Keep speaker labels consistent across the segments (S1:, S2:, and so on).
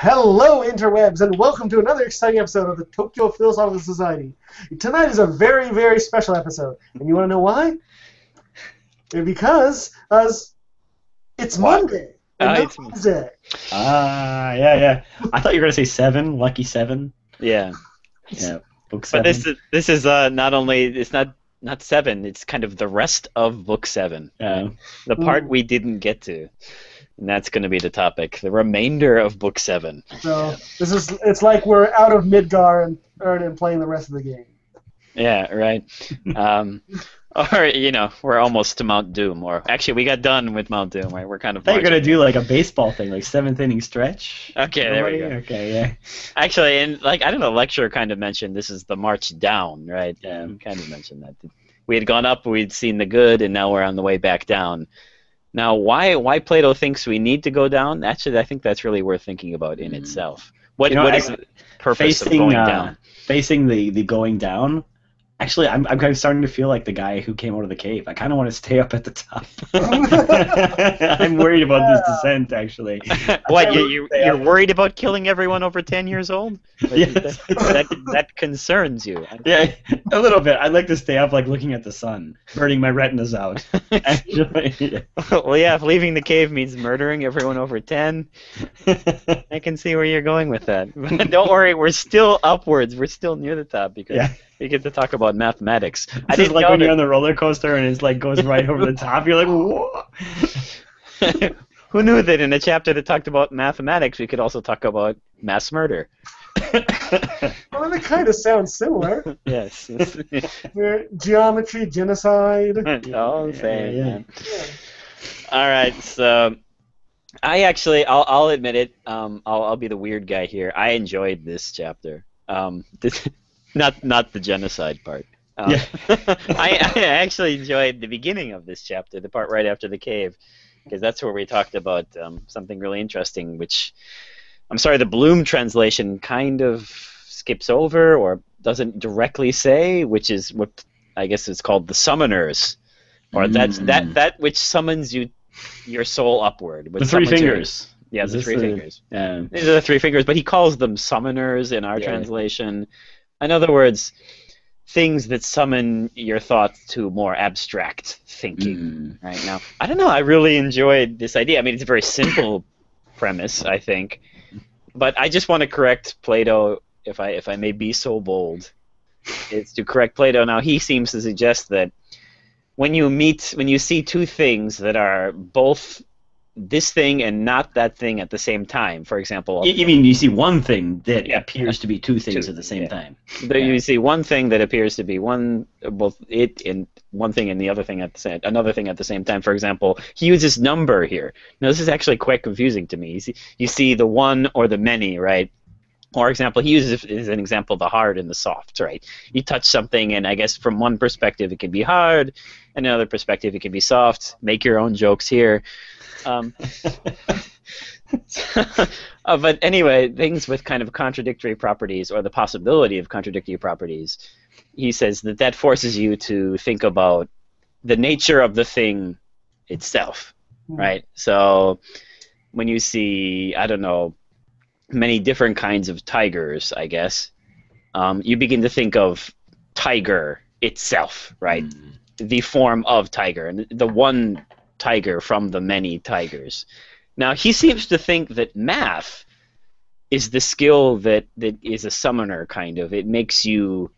S1: Hello, interwebs, and welcome to another exciting episode of the Tokyo Philosophical Society. Tonight is a very, very special episode, and you want to know why? Because as it's
S2: What?
S1: Monday.
S2: Ah,
S1: And
S2: it's-
S1: Wednesday.
S3: Ah, yeah, yeah. I thought you were gonna say seven, lucky seven.
S2: Yeah,
S3: Yeah, book seven.
S2: but this is this is uh, not only it's not not seven. It's kind of the rest of book seven,
S3: Yeah.
S2: the part
S1: Ooh.
S2: we didn't get to, and that's going to be the topic. The remainder of book seven.
S1: So this is it's like we're out of Midgar and, and playing the rest of the game.
S2: Yeah, right. um, or you know, we're almost to Mount Doom. Or actually, we got done with Mount Doom. Right? We're kind of.
S3: I thought you were gonna do like a baseball thing, like seventh inning stretch.
S2: Okay, there we go.
S3: Okay, yeah.
S2: Actually, and like I don't know, lecture kind of mentioned this is the march down, right?
S3: Yeah.
S2: He kind of mentioned that we had gone up, we'd seen the good, and now we're on the way back down. Now, why why Plato thinks we need to go down? Actually, I think that's really worth thinking about in
S3: Mm.
S2: itself. What
S3: You know,
S2: what
S3: I-
S2: is the purpose of
S3: Facing
S2: going
S3: uh,
S2: down?
S3: facing the the going down. Actually, I'm I'm kind of starting to feel like the guy who came out of the cave. I kind of want to stay up at the top. I'm worried about this descent, actually.
S2: what you, you, you're
S3: I'm-
S2: worried about killing everyone over ten years old? Like,
S3: Yes.
S2: that, that, that concerns you.
S3: Yeah, a little bit. I'd like to stay up, like looking at the sun, burning my retinas out. Actually, yeah.
S2: well, yeah, if leaving the cave means murdering everyone over ten, I can see where you're going with that. But don't worry, we're still upwards. We're still near the top because
S3: Yeah.
S2: We get to talk about mathematics. I
S3: This is
S2: didn't
S3: like
S2: know
S3: when you're
S2: that-
S3: on the roller coaster and it's like goes right over the top. You're like, whoa.
S2: Who knew that in a chapter that talked about mathematics, we could also talk about mass murder?
S1: Well, they kind of sound similar.
S2: Yes.
S1: We're geometry, genocide.
S2: All the same.
S3: yeah.
S2: man. All right, so I actually, I'll, I'll admit it. Um, I'll, I'll be the weird guy here. I enjoyed this chapter. Um, this, not not the genocide part. Um,
S3: Yeah.
S2: I, I actually enjoyed the beginning of this chapter, the part right after the cave, because that's where we talked about um, something really interesting, which I'm sorry, the Bloom translation kind of skips over or doesn't directly say, which is what I guess it's called the summoners, or that's
S3: Mm.
S2: that that which summons you your soul upward. which
S3: the three
S2: summons your-
S3: fingers.
S2: yeah,
S3: Is
S2: the three
S3: the-
S2: fingers. These are the three fingers, but he calls them summoners in our
S3: Yeah.
S2: translation. In other words, things that summon your thoughts to more abstract thinking.
S3: Mm.
S2: Right now, I don't know. I really enjoyed this idea. I mean, it's a very simple premise, I think, but I just want to correct Plato, if I if I may be so bold, is to correct Plato. Now he seems to suggest that when you meet, when you see two things that are both this thing and not that thing at the same time, for example,
S3: You, you mean you see one thing that
S2: Yeah.
S3: appears to be two things
S2: Two,
S3: at the same
S2: yeah.
S3: time?
S2: There
S3: Yeah.
S2: you see one thing that appears to be one both it and one thing and the other thing at the same another thing at the same time. For example, he uses number here. Now this is actually quite confusing to me. You see, you see the one or the many, right? For example, he uses as an example the hard and the soft, right? You touch something, and I guess from one perspective it can be hard, and another perspective it can be soft. Make your own jokes here. Um, uh, but anyway, things with kind of contradictory properties or the possibility of contradictory properties, he says that that forces you to think about the nature of the thing itself, right? So when you see, I don't know, many different kinds of tigers, I guess, um, you begin to think of tiger itself, right?
S3: Mm.
S2: the form of tiger and the one tiger from the many tigers. Now he seems to think that math is the skill that, that is a summoner kind of. It makes you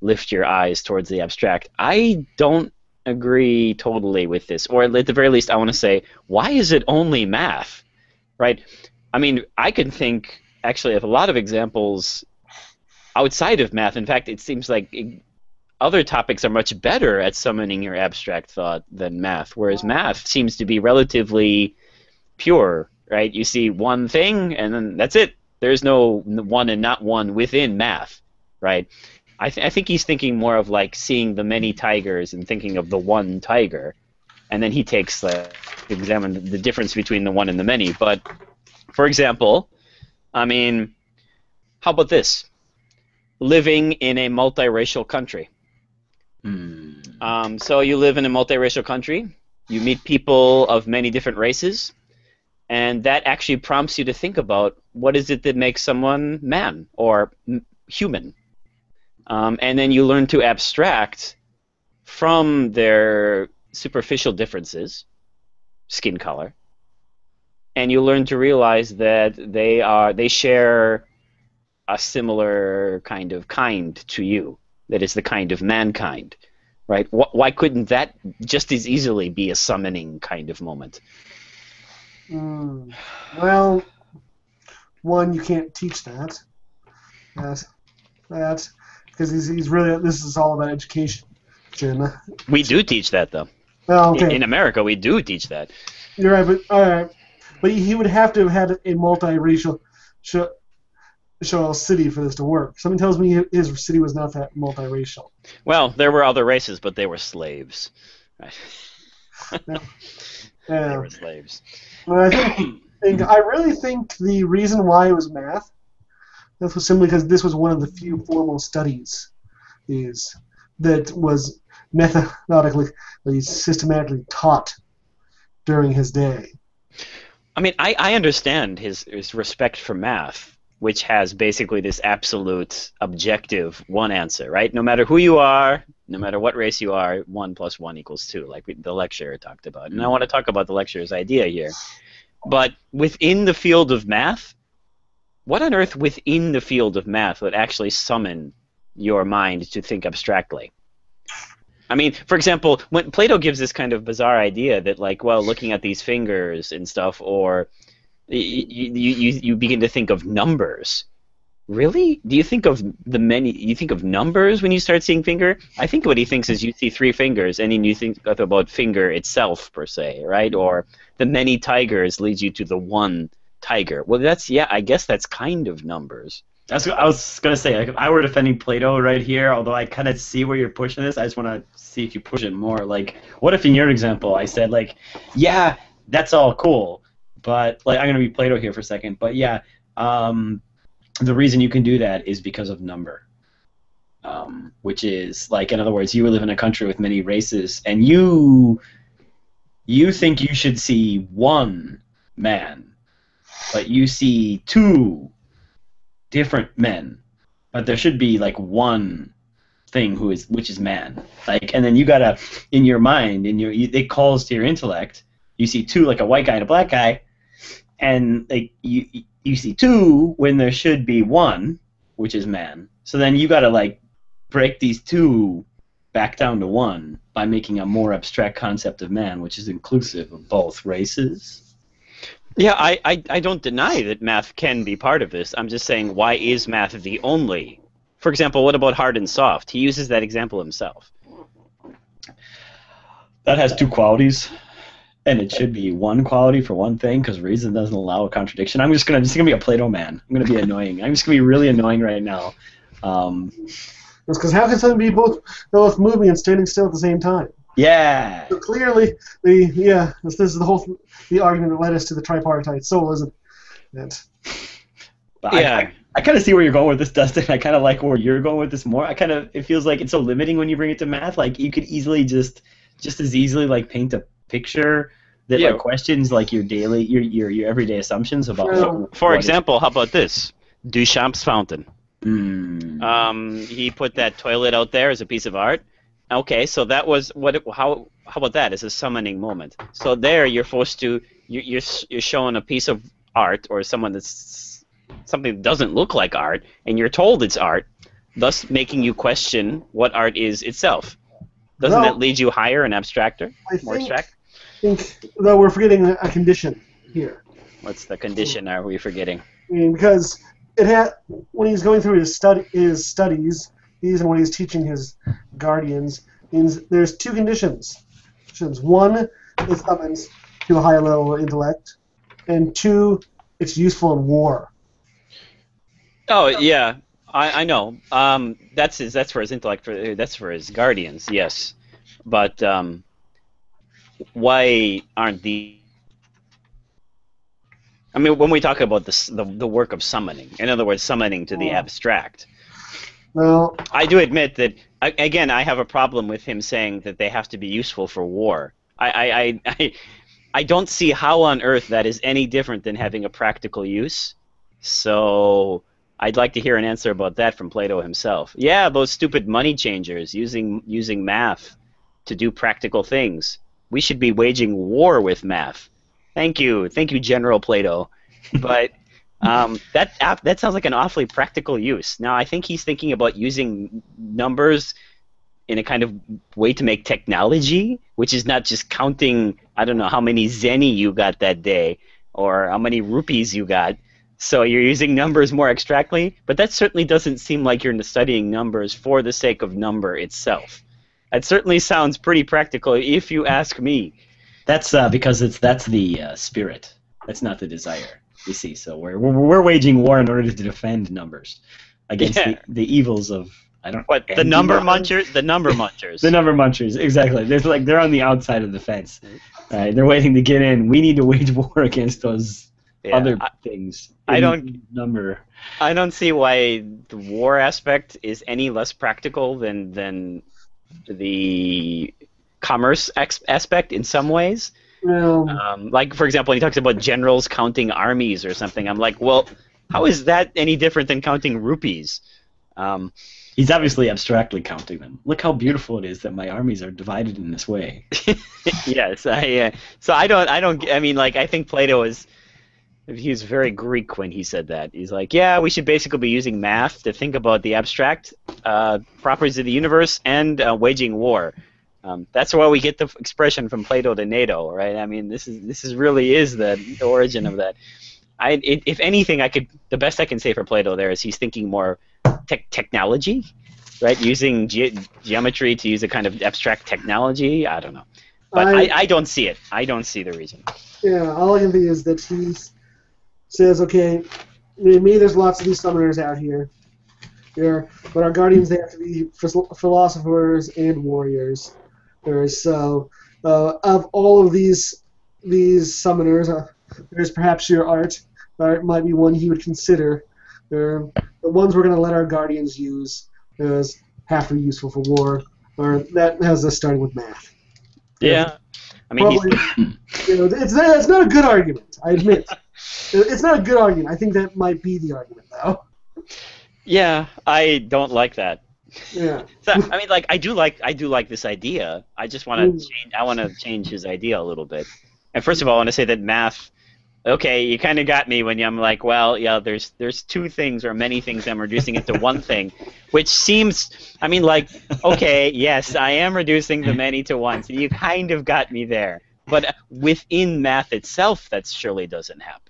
S2: lift your eyes towards the abstract. I don't agree totally with this. Or at the very least I want to say, why is it only math? Right? I mean, I can think actually of a lot of examples outside of math. In fact, it seems like other topics are much better at summoning your abstract thought than math, whereas math seems to be relatively pure, right? You see one thing and then that's it. There's no one and not one within math, right? I, th- I think he's thinking more of like seeing the many tigers and thinking of the one tiger, and then he takes the examine the difference between the one and the many. But for example, I mean, how about this? Living in a multiracial country.
S3: Mm.
S2: Um, so you live in a multiracial country. You meet people of many different races. and that actually prompts you to think about what is it that makes someone man or m- human. Um, and then you learn to abstract from their superficial differences, skin color, and you learn to realize that they are they share a similar kind of kind to you. That is the kind of mankind, right? Wh- why couldn't that just as easily be a summoning kind of moment?
S1: Mm. Well, one, you can't teach that. That, that, because he's, he's really this is all about education, Jim.
S2: We do teach that though.
S1: Well,
S2: In-
S1: okay,
S2: In America, we do teach that.
S1: you're right, but all right, but he would have to have had a multiracial show city for this to work. Something tells me his city was not that multiracial.
S2: Well, there were other races, but they were slaves. they
S1: Yeah.
S2: were slaves.
S1: I think, think I really think the reason why it was math this was simply because this was one of the few formal studies is that was methodically systematically taught during his day.
S2: I mean, I, I understand his, his respect for math, which has basically this absolute objective one answer, right? No matter who you are, no matter what race you are, one plus one equals two, like we, the lecturer talked about. And I mm. want to talk about the lecturer's idea here. But within the field of math, what on earth within the field of math would actually summon your mind to think abstractly? I mean, for example, when Plato gives this kind of bizarre idea that, like, well, looking at these fingers and stuff, or you, you, you, begin to think of numbers. Really? Do you think of the many? You think of numbers when you start seeing finger? I think what he thinks is you see three fingers, and then you think about finger itself per se, right? Or the many tigers leads you to the one tiger. Well, that's yeah. I guess that's kind of numbers.
S3: That's what I was gonna say. Like, if I were defending Plato right here, although I kind of see where you're pushing this, I just want to see if you push it more. Like, what if in your example I said like, yeah, that's all cool, but like I'm gonna be Plato here for a second, but yeah, um, the reason you can do that is because of number. Um, which is like, in other words, you live in a country with many races, and you you think you should see one man, but you see two different men, but there should be like one thing who is which is man. Like, and then you gotta in your mind, in your you, it calls to your intellect. You see two, like a white guy and a black guy, and like you you see two when there should be one, which is man. So then you gotta like break these two back down to one by making a more abstract concept of man, which is inclusive of both races.
S2: Yeah, I, I, I don't deny that math can be part of this. I'm just saying, why is math the only? For example, what about hard and soft? He uses that example himself.
S3: That has two qualities, and it should be one quality for one thing because reason doesn't allow a contradiction. I'm just gonna just gonna be a Plato man. I'm gonna be annoying. I'm just gonna be really annoying right now. Um,
S1: It's because how can something be both both moving and standing still at the same time?
S3: yeah.
S1: So clearly, the yeah, this, this is the whole the argument that led us to the tripartite soul, isn't it?
S3: But I-
S2: Yeah.
S3: I, I kind of see where you're going with this, Dustin. I kind of like where you're going with this more. I kind of it feels like it's so limiting when you bring it to math. Like you could easily just just as easily like paint a picture that
S2: Yeah.
S3: like questions like your daily your your, your everyday assumptions about.
S1: Well,
S3: what-
S2: For
S3: what is-
S2: example, how about this? Duchamp's fountain.
S3: Mm.
S2: Um, he put that toilet out there as a piece of art. Okay, so that was what? It, how how about that as a summoning moment? So there, you're forced to you, you're s- you're showing a piece of art or someone that's something that doesn't look like art, and you're told it's art, thus making you question what art is itself. Doesn't
S1: Well-
S2: that lead you higher and abstracter,
S1: I
S2: more
S1: think,
S2: abstract?
S1: Think though we're forgetting a, a condition here.
S2: What's the condition? Are we forgetting?
S1: I mean, because it had when he's going through his study his studies, he's and when he's teaching his guardians, means there's two conditions. Conditions. One, it summons to a higher level of intellect, and two, it's useful in war.
S2: Oh yeah, I, I know. Um, that's his. That's for his intellect. For that's for his guardians. Yes, but um, why aren't the? I mean, when we talk about this, the the work of summoning, in other words, summoning to the abstract,
S1: Well,
S2: I do admit that. I, again, I have a problem with him saying that they have to be useful for war. I I, I, I, I don't see how on earth that is any different than having a practical use. So I'd like to hear an answer about that from Plato himself. Yeah, those stupid money changers using using math to do practical things. We should be waging war with math. Thank you, thank you, General Plato. But um, that that sounds like an awfully practical use. Now I think he's thinking about using numbers in a kind of way to make technology, which is not just counting. I don't know how many zenny you got that day or how many rupees you got. So you're using numbers more abstractly, but that certainly doesn't seem like you're studying numbers for the sake of number itself. It certainly sounds pretty practical, if you ask me.
S3: That's uh, because it's that's the uh, spirit. That's not the desire. You see, so we're, we're waging war in order to defend numbers against
S2: Yeah.
S3: the, the evils of I don't
S2: What the number munchers? The number munchers.
S3: The number munchers, exactly. There's like they're on the outside of the fence. Right? They're waiting to get in. We need to wage war against those
S2: Yeah,
S3: other
S2: I,
S3: things.
S2: I don't-
S3: number.
S2: I don't see why the war aspect is any less practical than than the commerce ex- aspect in some ways.
S1: Well,
S2: Um, like for example, when he talks about generals counting armies or something, I'm like, well, how is that any different than counting rupees? Um,
S3: He's obviously abstractly counting them. Look how beautiful it is that my armies are divided in this way.
S2: yes, I. Uh, so I don't. I don't. I mean, like, I think Plato is. He was very Greek when he said that. He's like, yeah, we should basically be using math to think about the abstract uh, properties of the universe and uh, waging war. Um, that's why we get the f- expression from Plato to NATO, right? I mean, this is this is really is the, the origin of that. I, if anything, I could the best I can say for Plato there is he's thinking more tech technology, right? Using ge- geometry to use a kind of abstract technology. I don't know. But I,
S1: I-
S2: I, don't see it. I don't see the reason.
S1: Yeah, all I can think is that he says, okay, me, there's lots of these summoners out here, there, but our guardians they have to be philosophers and warriors. There's so uh, of all of these these summoners, uh, there's perhaps your art. Art might be one he would consider. The ones we're going to let our guardians use as half are useful for war. Or that has us starting with math.
S2: Yeah. I mean, he's,
S1: Probably, you know, it's it's not a good argument. I admit, it's not a good argument. I think that might be the argument, though.
S2: yeah, I don't like that.
S1: Yeah.
S2: So, I mean, like, I do like, I do like this idea. I just want to
S1: Mm.
S2: change. I want to change his idea a little bit. And first of all, I want to say that math. Okay, you kind of got me when I'm like, well, yeah, there's there's two things or many things I'm reducing it to one thing, which seems, I mean, like, okay, yes, I am reducing the many to one, so you kind of got me there. But within math itself, that surely doesn't happen,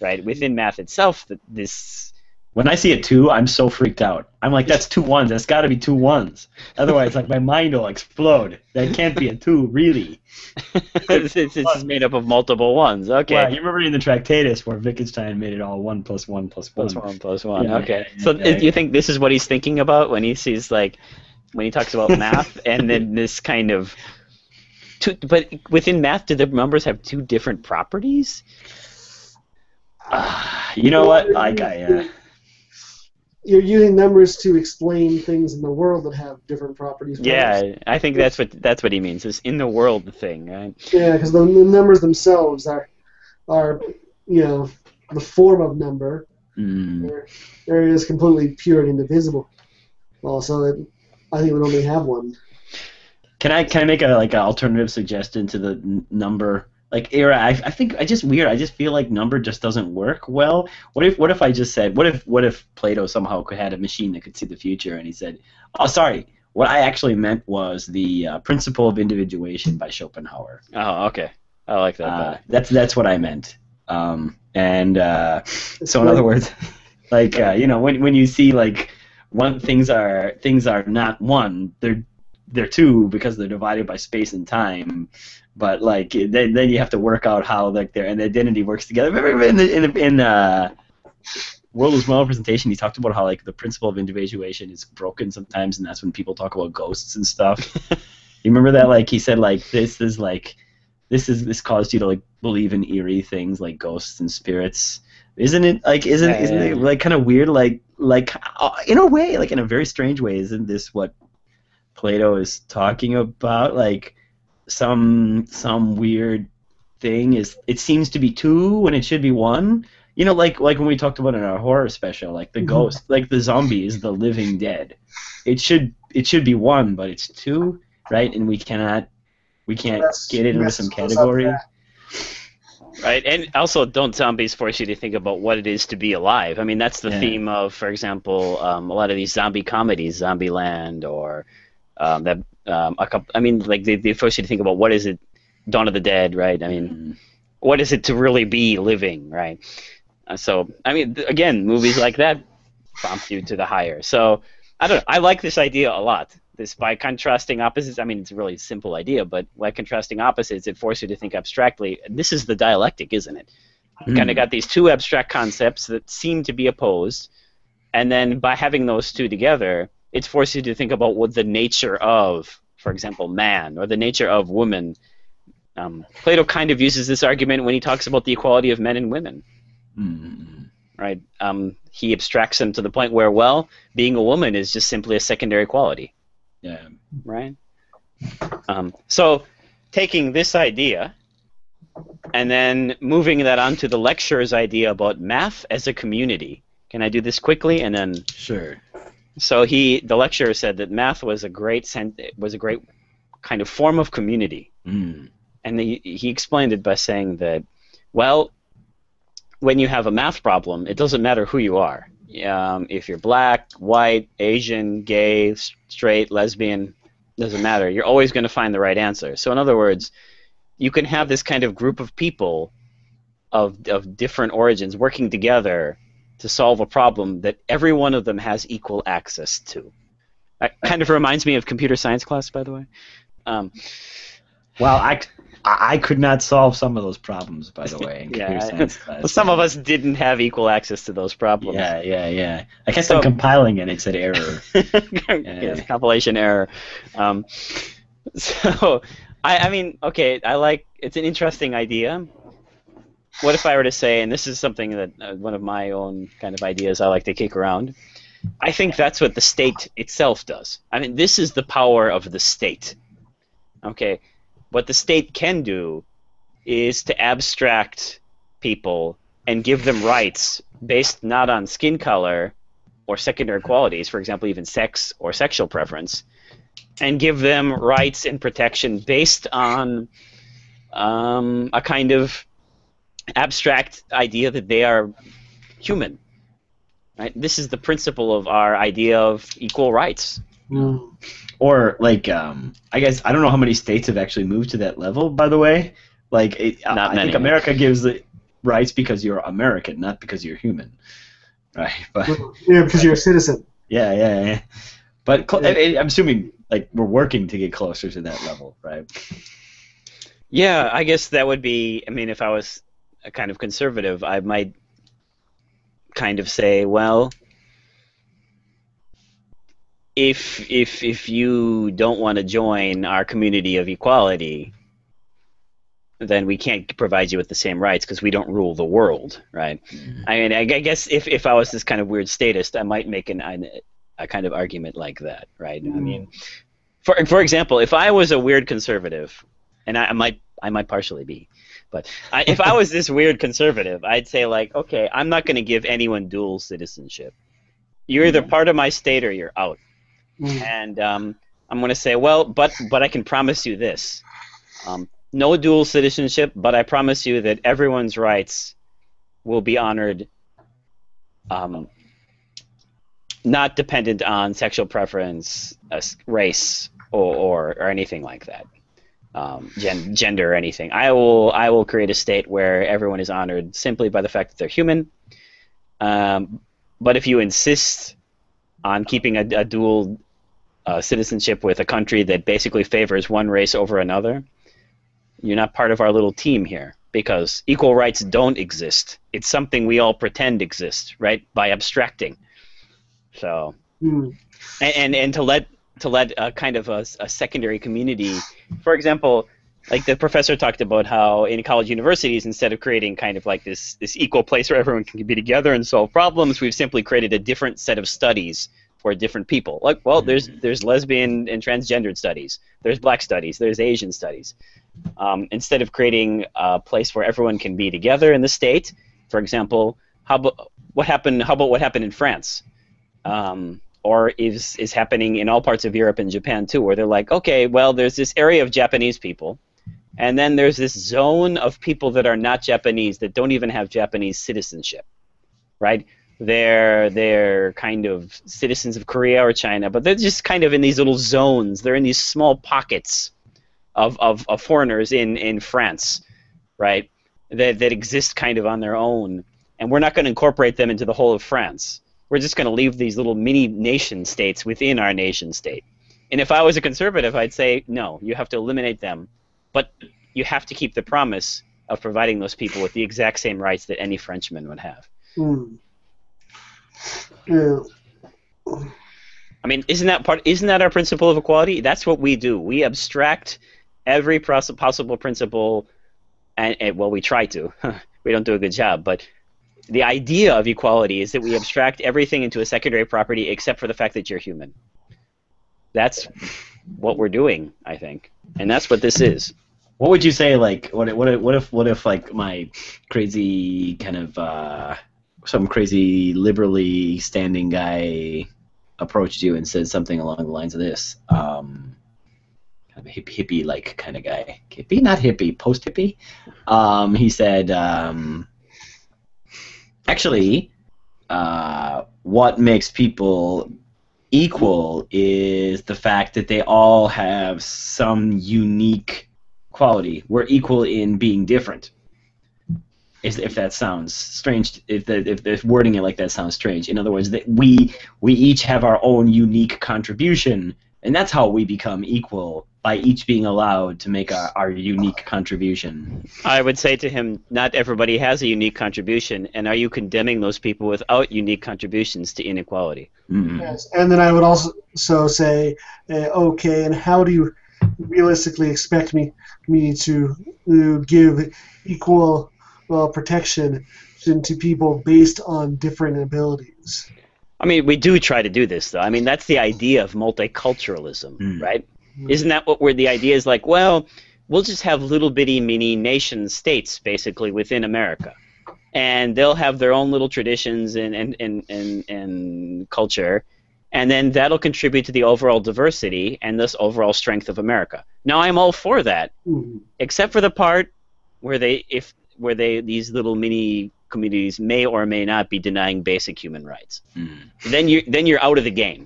S2: right? Within math itself, that this
S3: When I see a two, I'm so freaked out. I'm like, that's two ones. That's got to be two ones. Otherwise, like my mind will explode. That can't be a two, really.
S2: it's, is made up of multiple ones. Okay.
S3: Well, you remember in the Tractatus where Wittgenstein made it all one plus one plus one.
S2: Plus one, plus one.
S3: Yeah,
S2: okay.
S3: yeah,
S2: so
S3: yeah,
S2: uh, you think this is what he's thinking about when he sees like when he talks about math and then this kind of two, but within math do the numbers have two different properties?
S3: You know what? Like I, uh,
S1: You're using numbers to explain things in the world that have different properties.
S2: Yeah, I think that's what that's what he means. This in the world thing, right?
S1: Yeah, because the, the numbers themselves are, are, you know, the form of number.
S3: mm,
S1: They're, they're just completely pure and indivisible. Also, it, I think we'd only have one.
S3: can I can I make a like an alternative suggestion to the n- number like era? I, I think I just weird. I just feel like number just doesn't work well. What if what if I just said what if what if Plato somehow could had a machine that could see the future and he said, oh sorry, what I actually meant was the uh, principle of individuation by Schopenhauer.
S2: Oh, okay. I like that.
S3: Uh, that's that's what I meant. Um, and uh, so in other words, like uh, you know, when when you see like one things are things are not one, they're they're two because they're divided by space and time. But like then then you have to work out how like their and identity works together. Remember in the in the, in uh, World was Will presentation, he talked about how like the principle of individuation is broken sometimes, and that's when people talk about ghosts and stuff. you remember that? Like he said, like this is like this is this caused you to like believe in eerie things like ghosts and spirits. Isn't it like isn't
S2: Yeah,
S3: isn't
S2: yeah,
S3: it like kind of weird? Like like uh, in a way, like in a very strange way, isn't this what Plato is talking about? Like some some weird thing is it seems to be two when it should be one. You know, like like when we talked about in our horror special, like the
S1: Mhm.
S3: ghost, like the zombie is the living dead. It should it should be one, but it's two, right? And we cannot we can't
S1: That's-
S3: get it into some category.
S2: Right, and also don't zombies force you to think about what it is to be alive? I mean, that's the
S3: Yeah.
S2: theme of, for example, um, a lot of these zombie comedies, Zombieland, or um, that. Um, a couple, I mean, like they, they force you to think about what is it, Dawn of the Dead, right? I mean,
S3: Mm.
S2: what is it to really be living, right? Uh, so, I mean, th- again, movies like that prompt you to the higher. So, I don't know. I like this idea a lot. This by contrasting opposites. I mean, it's a really simple idea, but by contrasting opposites, it forces you to think abstractly. This is the dialectic, isn't it? You kind
S3: Mm.
S2: of got these two abstract concepts that seem to be opposed, and then by having those two together, it's forced you to think about what the nature of, for example, man or the nature of woman. Um, Plato kind of uses this argument when he talks about the equality of men and women,
S3: Mm.
S2: right? Um, he abstracts them to the point where, well, being a woman is just simply a secondary quality,
S3: Yeah.
S2: right? Um, so, taking this idea and then moving that onto the lecturer's idea about math as a community. Can I do this quickly and then
S3: Sure.
S2: So he, the lecturer said that math was a great sen- was a great kind of form of community,
S3: Mm.
S2: and he, he explained it by saying that, well, when you have a math problem, it doesn't matter who you are. Um, if you're black, white, Asian, gay, straight, lesbian, doesn't matter. You're always going to find the right answer. So in other words, you can have this kind of group of people of of different origins working together to solve a problem that every one of them has equal access to. That kind of reminds me of computer science class, by the way. Um,
S3: Well, I could not solve some of those problems, by the way. In
S2: Yeah,
S3: computer science class.
S2: well, some of us didn't have equal access to those problems.
S3: Yeah, yeah, yeah. I guess
S2: So-
S3: I'm compiling and It said error.
S2: yes, compilation error. Um, so, I, I mean, okay, I like. It's an interesting idea. What if I were to say, and this is something that uh, one of my own kind of ideas I like to kick around. I think that's what the state itself does. I mean, this is the power of the state. Okay, what the state can do is to abstract people and give them rights based not on skin color or secondary qualities, for example, even sex or sexual preference, and give them rights and protection based on um, a kind of abstract idea that they are human. Right? This is the principle of our idea of equal rights.
S1: Mm.
S3: or like, um, I guess I don't know how many states have actually moved to that level. By the way, like, it, I-
S2: Not
S3: I
S2: many.
S3: think America gives the rights because you're American, not because you're human. Right, but
S1: Yeah, because you're a citizen.
S3: yeah, yeah, yeah. But cl-
S1: Yeah.
S3: I, I'm assuming like we're working to get closer to that level, right?
S2: Yeah, I guess that would be. I mean, if I was a kind of conservative, I might kind of say, well, if if if you don't want to join our community of equality, then we can't provide you with the same rights because we don't rule the world, right? Mm-hmm. I mean, I I guess if, if I was this kind of weird statist, I might make an, an a kind of argument like that, right? I mean, mm. for for example, if I was a weird conservative, and I, I might I might partially be, but I, if I was this weird conservative, I'd say like, okay, I'm not going to give anyone dual citizenship. You're either part of my state or you're out,
S1: Mm.
S2: and um, I'm going to say, well, but but I can promise you this. Um, no dual citizenship, but I promise you that everyone's rights will be honored, um, not dependent on sexual preference, uh, race, or, or, or anything like that, um, gen- gender or anything. I will I will create a state where everyone is honored simply by the fact that they're human. Um, but if you insist on keeping a, a dual uh, citizenship with a country that basically favors one race over another, you're not part of our little team here because equal rights don't exist. It's something we all pretend exists, right? By abstracting. So,
S1: Mm.
S2: and and, and to let to let a kind of a, a secondary community, for example, like the professor talked about how in college universities, instead of creating kind of like this this equal place where everyone can be together and solve problems, we've simply created a different set of studies for different people. Like, well, there's there's lesbian and transgendered studies, there's black studies, there's Asian studies, Um, instead of creating a place where everyone can be together in the state, for example, how about what happened? How about what happened in France? Um, or is is happening in all parts of Europe and Japan too, where they're like, okay, well, there's this area of Japanese people, and then there's this zone of people that are not Japanese that don't even have Japanese citizenship, right? They're they're kind of citizens of Korea or China, but they're just kind of in these little zones. They're in these small pockets of, of, of foreigners in, in France, right? That that exist kind of on their own, and we're not going to incorporate them into the whole of France we're just going to leave these little mini nation states within our nation state. And if I was a conservative, I'd say, no, you have to eliminate them. But you have to keep the promise of providing those people with the exact same rights that any Frenchman would have.
S1: Hmm. Yeah.
S2: I mean, isn't that part? Isn't that our principle of equality? That's what we do. We abstract every pos- possible principle, and, and well, we try to. we don't do a good job, but the idea of equality is that we abstract everything into a secondary property except for the fact that you're human. That's what we're doing, I think, and that's what this is.
S3: What would you say? Like, what? if- What? What if? What if? Like, my crazy kind of uh, some crazy liberally standing guy approached you and said something along the lines of this. Um, kind of hippie like kind of guy. Hippie, not hippie, post hippie. Um, he said, um, actually, uh, what makes people equal is the fact that they all have some unique quality. We're equal in being different. If, if that sounds strange, if, the, if, if wording it like that sounds strange, in other words, that we we each have our own unique contribution, and that's how we become equal by each being allowed to make our, our unique contribution.
S2: I would say to him, not everybody has a unique contribution, and are you condemning those people without unique contributions to inequality?
S3: Mm.
S1: Yes. And then I would also so say, uh, okay, and how do you realistically expect me me to, to give equal uh, protection to people based on different abilities?
S2: I mean, we do try to do this, though. I mean, that's the idea of multiculturalism,
S3: Mm.
S2: right? Isn't that what we're the idea is like? Well, we'll just have little bitty mini nation states basically within America, and they'll have their own little traditions and and and and, and culture, and then that'll contribute to the overall diversity and thus overall strength of America. Now, I'm all for that,
S1: Hmm.
S2: except for the part where they if where they these little mini communities may or may not be denying basic human rights
S3: Mm.
S2: then you then you're out of the game,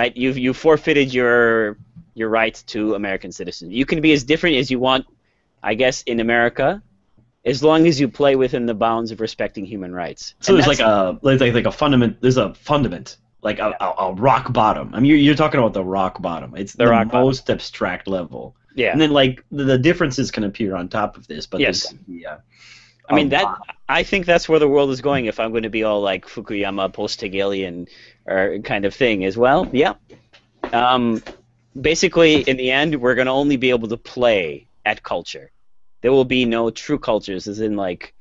S2: right? You've you forfeited your your rights to American citizens. You can be as different as you want, I guess, in America, as long as you play within the bounds of respecting human rights.
S3: So
S2: And
S3: there's like a like, like a fundament. There's a fundament, like a, a, a rock bottom. I mean, you're, you're talking about the rock bottom. It's
S2: The
S3: the,
S2: rock bottom.
S3: most abstract level.
S2: yeah.
S3: And then like the, the differences can appear on top of this, but
S2: Yes.
S3: yeah.
S2: I mean that. I think that's where the world is going. If I'm going to be all like Fukuyama, post-Hegelian, or kind of thing as well. Yeah. Um, basically, in the end, we're going to only be able to play at culture. There will be no true cultures, as in like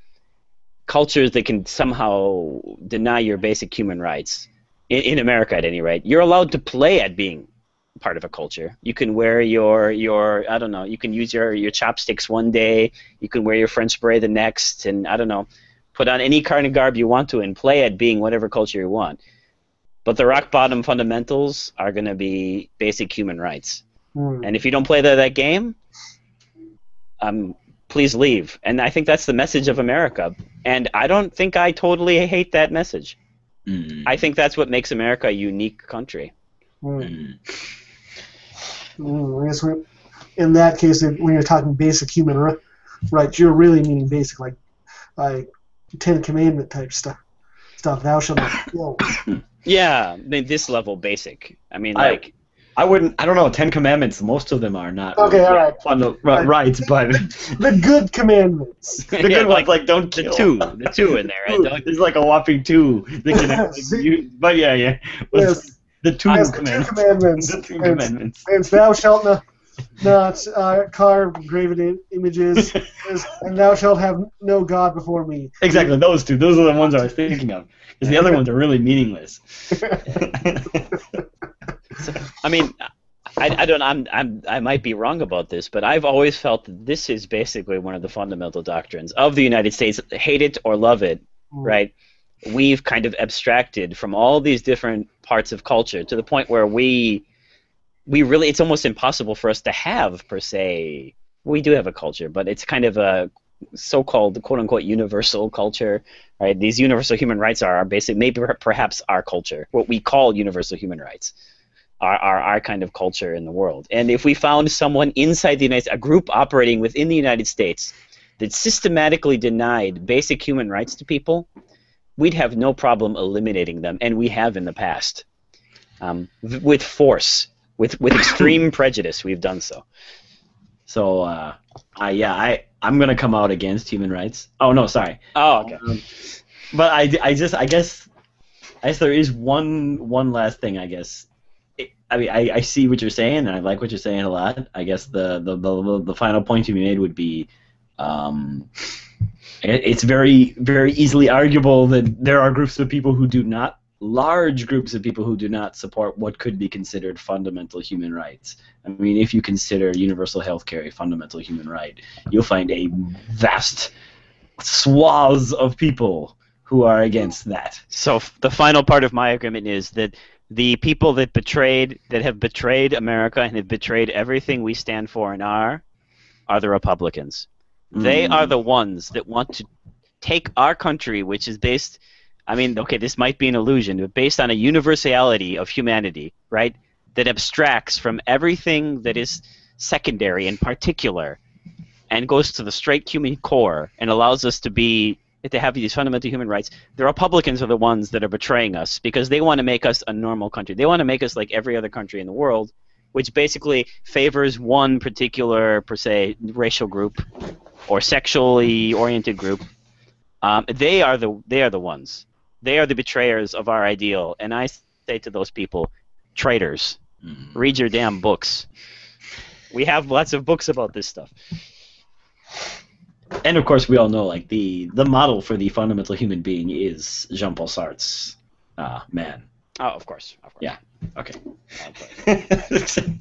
S2: cultures that can somehow deny your basic human rights. In, in America, at any rate, you're allowed to play at being part of a culture. You can wear your your I don't know. You can use your your chopsticks one day. You can wear your French beret the next, and I don't know, put on any kind of garb you want to and play at being whatever culture you want. But the rock bottom fundamentals are going to be basic human rights.
S1: Hmm.
S2: And if you don't play that, that game, um, please leave. And I think that's the message of America. And I don't think I totally hate that message.
S3: Mm.
S2: I think that's what makes America a unique country.
S3: Mm.
S1: I guess we in that case, if- when you're talking basic human ri- rights, you're really meaning basic, like like Ten Commandment type stuff. Stuff. Thou shalt not kill.
S2: Yeah, I mean, this level basic. I mean,
S3: I-
S2: like,
S3: I wouldn't. I don't know. Ten Commandments. Most of them are not.
S1: Okay, all right.
S3: Funda- ri- rights, but
S1: The good commandments.
S3: the good
S2: Yeah,
S3: ones like don't
S2: the
S3: kill.
S2: two, the two in there. Right? Don't-
S3: There's like a whopping two. That can actually
S1: See?
S3: use- but yeah, yeah.
S1: Yes.
S3: The two
S1: Yes, the two
S3: commandments.
S1: commandments.
S3: The two
S1: And-
S3: commandments.
S1: And thou shalt not, not uh, carve graven images, and thou shalt have no God before me.
S3: Exactly, those two. Those are the ones I was thinking of. Because the other ones are really meaningless.
S2: I mean, I, I don't. I'm, I'm. I might be wrong about this, but I've always felt that this is basically one of the fundamental doctrines of the United States. Hate it or love it,
S1: Mm.
S2: right? We've kind of abstracted from all these different parts of culture to the point where we, we really, it's almost impossible for us to have per se. We do have a culture, but it's kind of a so-called quote-unquote universal culture, right? These universal human rights are our basic, maybe perhaps our culture, what we call universal human rights our, our, our kind of culture in the world. And if we found someone inside the United States, a group operating within the United States that systematically denied basic human rights to people, we'd have no problem eliminating them, and we have in the past. Um, v- with force, with, with extreme prejudice, we've done so.
S3: So, uh, I yeah, I I'm gonna come out against human rights. Oh no, sorry.
S2: Oh, okay.
S3: Um, but I, I just I guess I guess there is one one last thing I guess. I mean I, I see what you're saying and I like what you're saying a lot. I guess the the, the, the final point to be made would be um, it's very very easily arguable that there are groups of people who do not large groups of people who do not support what could be considered fundamental human rights. I mean, if you consider universal health care a fundamental human right, you'll find a vast swaths of people who are against that.
S2: So the final part of my agreement is that the people that betrayed, that have betrayed America and have betrayed everything we stand for and are, are the Republicans. They
S3: Mm.
S2: are the ones that want to take our country, which is based, I mean, okay, this might be an illusion, but based on a universality of humanity, right? That abstracts from everything that is secondary and particular and goes to the straight human core and allows us to be to have these fundamental human rights. The Republicans are the ones that are betraying us because they want to make us a normal country. They want to make us like every other country in the world, which basically favors one particular, per se, racial group or sexually oriented group. Um, they are the they are the ones. They are the betrayers of our ideal, and I say to those people, traitors.
S3: Mm.
S2: Read your damn books. We have lots of books about this stuff.
S3: And of course, we all know like the the model for the fundamental human being is Jean Paul Sartre's uh, man.
S2: Oh, of course, of course.
S3: Yeah. Okay.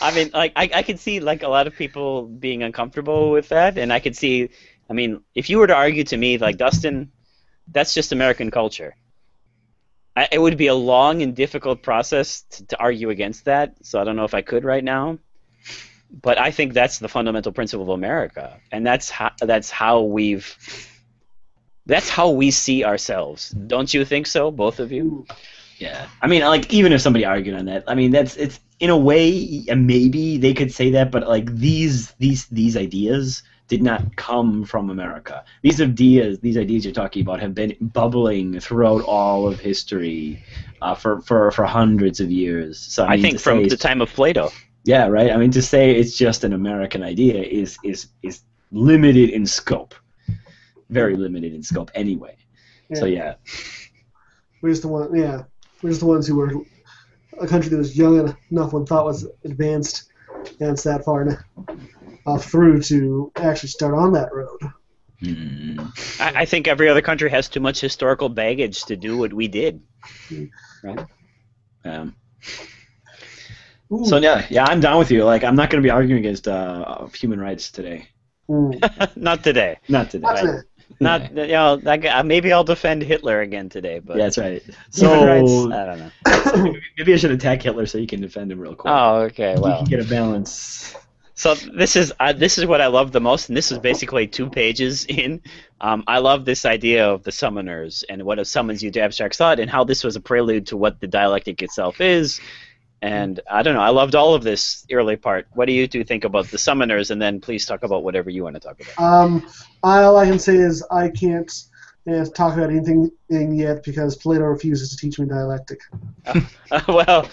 S2: I mean, like I, I could see like a lot of people being uncomfortable with that, and I could see, I mean, if you were to argue to me like Dustin, that's just American culture. I, it would be a long and difficult process to, to argue against that. So I don't know if I could right now, but I think that's the fundamental principle of America, and that's how that's how we've. That's how we see ourselves. Don't you think so, both of you?
S3: Yeah, I mean, like even if somebody argued on that, I mean, that's it's in a way maybe they could say that, but like these these these ideas did not come from America. These ideas, these ideas you're talking about, have been bubbling throughout all of history uh, for, for for hundreds of years. So I,
S2: I
S3: mean,
S2: think from the time of Plato.
S3: yeah, right. I mean, to say it's just an American idea is is is limited in scope, very limited in scope anyway. So yeah,
S1: We're just the one. Yeah, we're just the ones who were a country that was young enough when thought was advanced, and it's that far enough uh, through to actually start on that road.
S3: Hmm.
S2: I, I think every other country has too much historical baggage to do what we did.
S3: Um,
S1: Ooh.
S3: so yeah, yeah, I'm down with you. Like, I'm not going to be arguing against uh, human rights today.
S1: Mm.
S2: Not today.
S3: Not today.
S1: That's
S2: Right. Not you know. That maybe I'll defend Hitler again today, but
S3: Yeah, that's right.
S2: human rights.
S3: So
S2: I don't know.
S3: maybe I should attack Hitler so you can defend him real quick.
S2: Oh, okay.
S3: you
S2: Well,
S3: can get a balance.
S2: so this is uh, this is what I love the most, and this is basically two pages in. Um, I love this idea of the summoners and what summons you to abstract thought, and how this was a prelude to what the dialectic itself is. And I don't know. I loved all of this early part. What do you two think about the summoners? And then please talk about whatever you want to talk about.
S1: Um, all I can say is I can't uh, talk about anything yet because Plato refuses to teach me dialectic.
S2: Uh, well,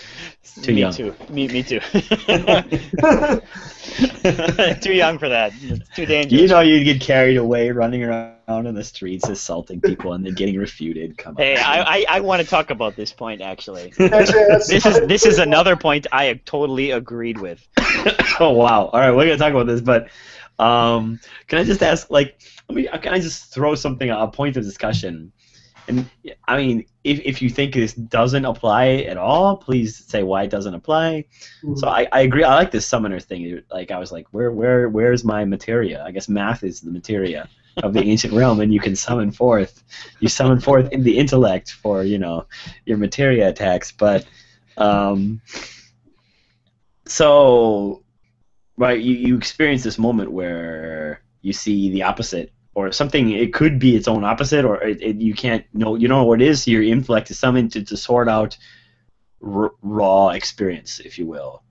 S3: Too
S2: me
S3: young.
S2: too. Me, me too. too young for that. It's too dangerous.
S3: You know, you'd get carried away running around in the streets assaulting people and then getting refuted. Come on.
S2: Hey, I, I, I want to talk about this point actually.
S1: Actually,
S2: This is this is another point I totally agreed with.
S3: oh wow! All right, we're gonna talk about this, but um, can I just ask, like, let me, can I just throw something a point of discussion? And I mean, if, if you think this doesn't apply at all, please say why it doesn't apply. So I, I agree. I like this summoner thing. Like I was like, where where where's my materia? I guess math is the materia of the ancient realm, and you can summon forth. You summon forth in the intellect for you know your materia attacks, but um, so right, you you experience this moment where you see the opposite or something it could be its own opposite or it, it, you can't know you know what it is your intellect is summoned to, to sort out r- raw experience if you will.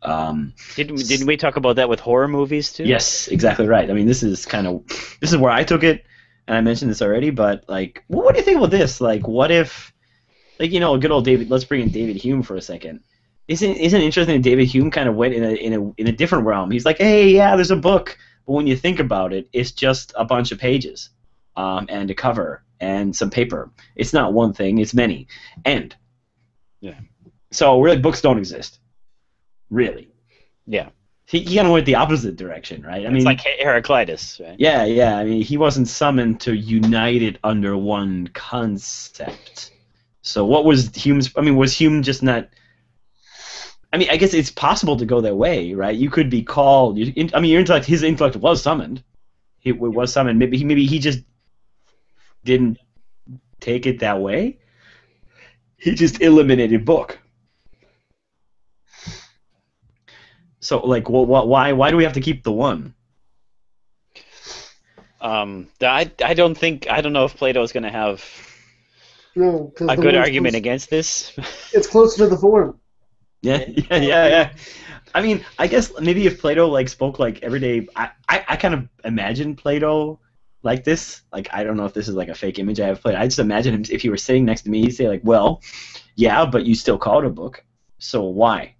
S3: Um,
S2: Didn't didn't we talk about that with horror movies too?
S3: yes exactly right. I mean this is kind of this is where i took it and i mentioned this already but like well, what do you think about this? Like what if like you know a good old david let's bring in david hume for a second. Isn't isn't interesting that david hume kind of went in a, in a in a different realm? He's like hey yeah there's a book but when you think about it, it's just a bunch of pages um, and a cover and some paper. It's not one thing; it's many. And
S2: Yeah.
S3: So really, books don't exist. Really.
S2: Yeah.
S3: He, he kind of went the opposite direction, right? I
S2: it's
S3: mean,
S2: like Heraclitus, right?
S3: yeah, yeah. I mean, he wasn't summoned to unite it under one concept. So what was Hume's? I mean, was Hume just not? I mean, I guess it's possible to go that way, right? You could be called. You, in, I mean, your intellect, his intellect was summoned. He was summoned. Maybe he, maybe he just didn't take it that way. He just eliminated book. So, like, wh- wh- why why do we have to keep the one?
S2: Um, I, I don't think I don't know if Plato is going to have
S1: No, 'cause
S2: a good argument
S1: close-
S2: against this.
S1: It's closer to the form.
S3: Yeah, yeah, yeah, yeah. I mean, I guess maybe if Plato like spoke like everyday, I, I, I kind of imagine Plato like this. Like, I don't know if this is like a fake image I have played. I just imagine him if he were sitting next to me, he'd say like, "Well, yeah, but you still call it a book, so why?"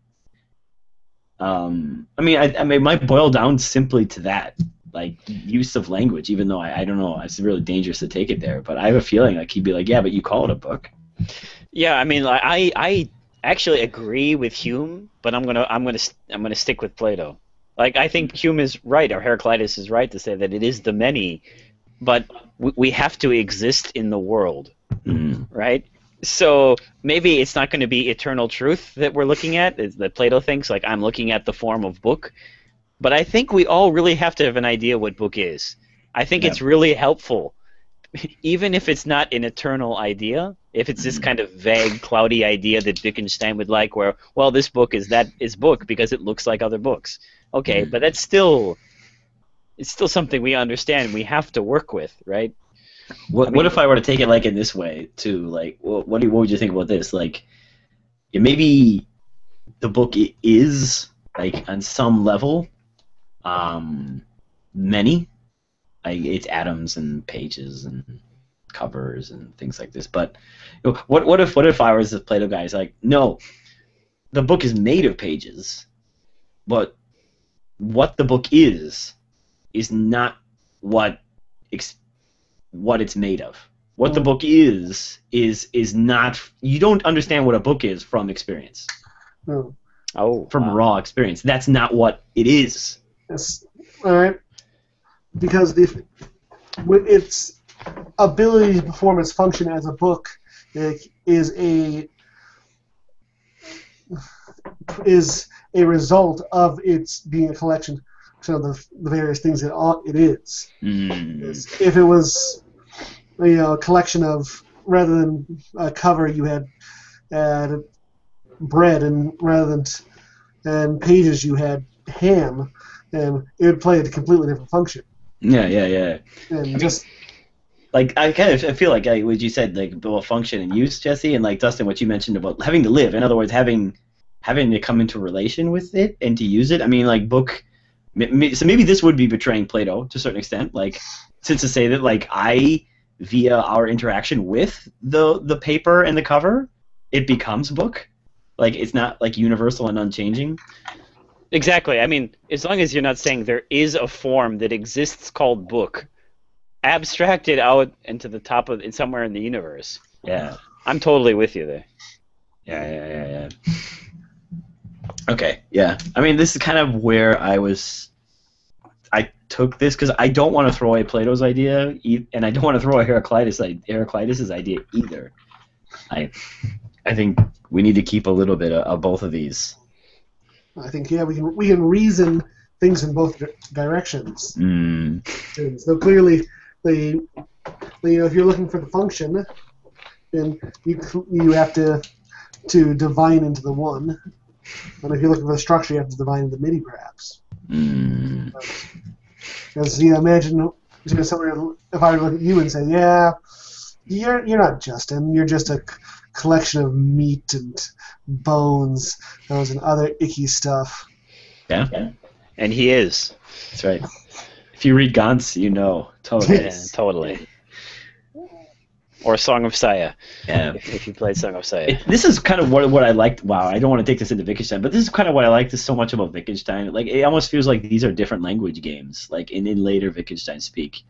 S3: Um, I mean, I, I mean, it might boil down simply to that, like use of language. Even though I, I don't know, it's really dangerous to take it there. But I have a feeling like he'd be like, "Yeah, but you call it a book."
S2: yeah, I mean, like, I I actually agree with Hume, but I'm gonna I'm gonna I'm gonna stick with Plato. Like I think Hume is right, or Heraclitus is right to say that it is the many, but we, we have to exist in the world.
S3: Mm.
S2: right? So maybe it's not going to be eternal truth that we're looking at, is that Plato thinks, like I'm looking at the form of book. But I think we all really have to have an idea what book is. I think
S3: Yeah.
S2: it's really helpful, even if it's not an eternal idea. If it's this kind of vague, cloudy idea that Wittgenstein would like, where well, this book is that is book because it looks like other books. Okay,
S3: Mhm.
S2: but that's still it's still something we understand. We have to work with, right?
S3: What,
S2: I mean-
S3: what if I were to take it like in this way too? Like, what what, do, what would you think about this? Like, maybe the book is like on some level, um, many, like it's atoms and pages and covers and things like this. But you know, what what if what if I was the Plato guy? It's like, no, the book is made of pages, but what the book is is not what ex- what it's made of. What the
S1: Mm.
S3: book is is is not. You don't understand what a book is from experience,
S1: No.
S2: Oh,
S3: from
S2: wow.
S3: raw experience. That's not what it is.
S1: Yes. All right. Because the with its ability to perform its function as a book like, is a is a result of its being a collection of the, the various things that ought- it is.
S3: Mm.
S1: If it was you know a collection of rather than a cover you had had bread and rather than and pages you had ham and it would play a completely different function.
S3: Yeah, yeah, yeah.
S1: And just
S3: Like I kind of I feel like like, what you said, like both function and use, Jesse, and like Dustin, what you mentioned about having to live. In other words, having having to come into relation with it and to use it. I mean, like book. So maybe this would be betraying Plato to a certain extent. Like, since to say that like I, via our interaction with the the paper and the cover, it becomes book. Like it's not like universal and unchanging.
S2: Exactly. I mean, as long as you're not saying there is a form that exists called book, abstracted out into the top of in somewhere in the universe.
S3: Yeah.
S2: I'm totally with you there.
S3: Yeah, yeah, yeah, yeah. Okay, yeah. I mean, this is kind of where I was. I took this because I don't want to throw away Plato's idea, e- and I don't want to throw away Heraclitus Heraclitus's idea either. I I think we need to keep a little bit of, of both of these.
S1: I think yeah, we can we can reason things in both directions.
S3: Mm.
S1: So clearly, the, you know if you're looking for the function, then you you have to to divine into the one, and if you're looking for the structure, you have to divine into the many perhaps.
S3: Mm.
S1: Because you know, imagine you know, someone if I were to look at you and say, yeah, you're you're not Justin, you're just a collection of meat and bones, those and other icky stuff.
S3: Yeah,
S2: And he is.
S3: that's right. If you read Gantz, you know totally.
S2: Yeah, totally. Or Song of Saya,
S3: Yeah.
S2: if, if you played Song of Saya.
S3: It- this is kind of what what I liked. Wow, I don't want to take this into Wittgenstein, but this is kind of what I liked so much about Wittgenstein. Like it almost feels like these are different language games, like in, in later Wittgenstein speak.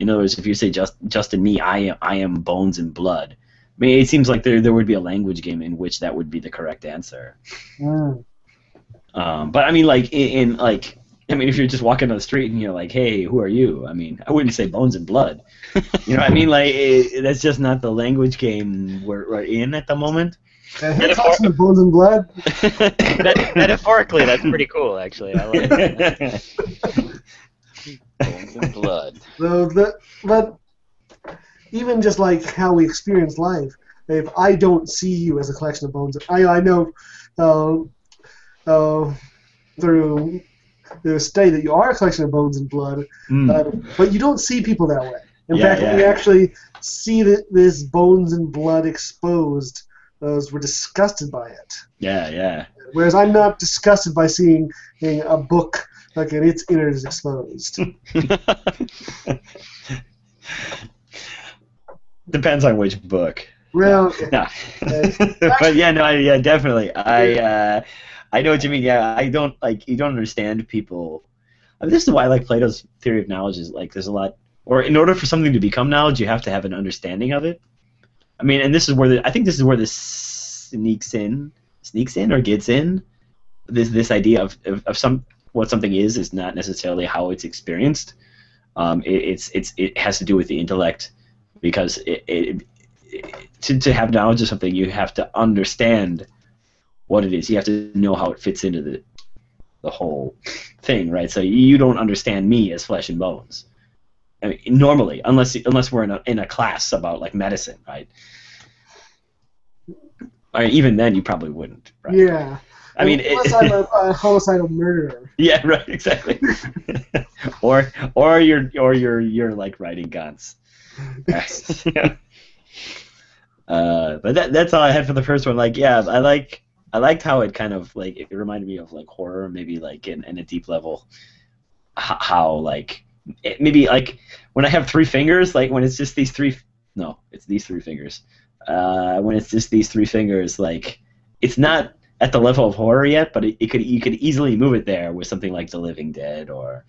S3: In other words, if you say just just in me, I am I am bones and blood. I mean, it seems like there there would be a language game in which that would be the correct answer.
S1: Mm.
S3: Um, but I mean, like in, in like. I mean, if you're just walking down the street and you're like, "Hey, who are you?" I mean, I wouldn't say bones and blood. You know, what I mean, like it, that's just not the language game we're, we're in at the moment.
S1: And
S2: Metaphor-
S1: talks bones and blood.
S2: That- metaphorically, that's pretty cool, actually. I like that. Bones and blood.
S1: So the, but even just like how we experience life, if I don't see you as a collection of bones, I I know uh, uh, through the study that you are a collection of bones and blood,
S3: Mm.
S1: uh, but you don't see people that way. In
S3: Yeah,
S1: fact,
S3: yeah.
S1: we actually see that this bones and blood exposed. Those we're disgusted by it.
S3: Yeah, yeah.
S1: Whereas I'm not disgusted by seeing seeing a book like and its innards exposed.
S3: Depends on which book.
S1: well.
S3: No. but yeah, no, I, yeah, definitely. I uh, I know what you mean. Yeah, I don't like you don't understand people. I mean, this is why I like Plato's theory of knowledge. Is like there's a lot, or in order for something to become knowledge, you have to have an understanding of it. I mean, and this is where the, I think this is where this sneaks in, sneaks in or gets in. This this idea of, of, of some what something is is not necessarily how it's experienced. Um, it, it's it's it has to do with the intellect because it, it, it to, to have knowledge of something you have to understand what it is. You have to know how it fits into the the whole thing, right? So you don't understand me as flesh and bones. I mean, normally, unless unless we're in a in a class about like medicine, right? I mean, even then, you probably wouldn't, right?
S1: Yeah.
S3: I mean,
S1: unless
S3: it,
S1: I'm a, a homicidal murderer.
S3: yeah, right, exactly. or or you're or you're you're like writing guns.
S2: yeah.
S3: Uh, but that that's all I had for the first one. Like, yeah, I like I liked how it kind of like it reminded me of like horror, maybe like in, in a deep level. How like it, maybe like when I have three fingers, like when it's just these three. No, it's these three fingers. Uh, when it's just these three fingers, like it's not at the level of horror yet, but it, it could you could easily move it there with something like The Living Dead or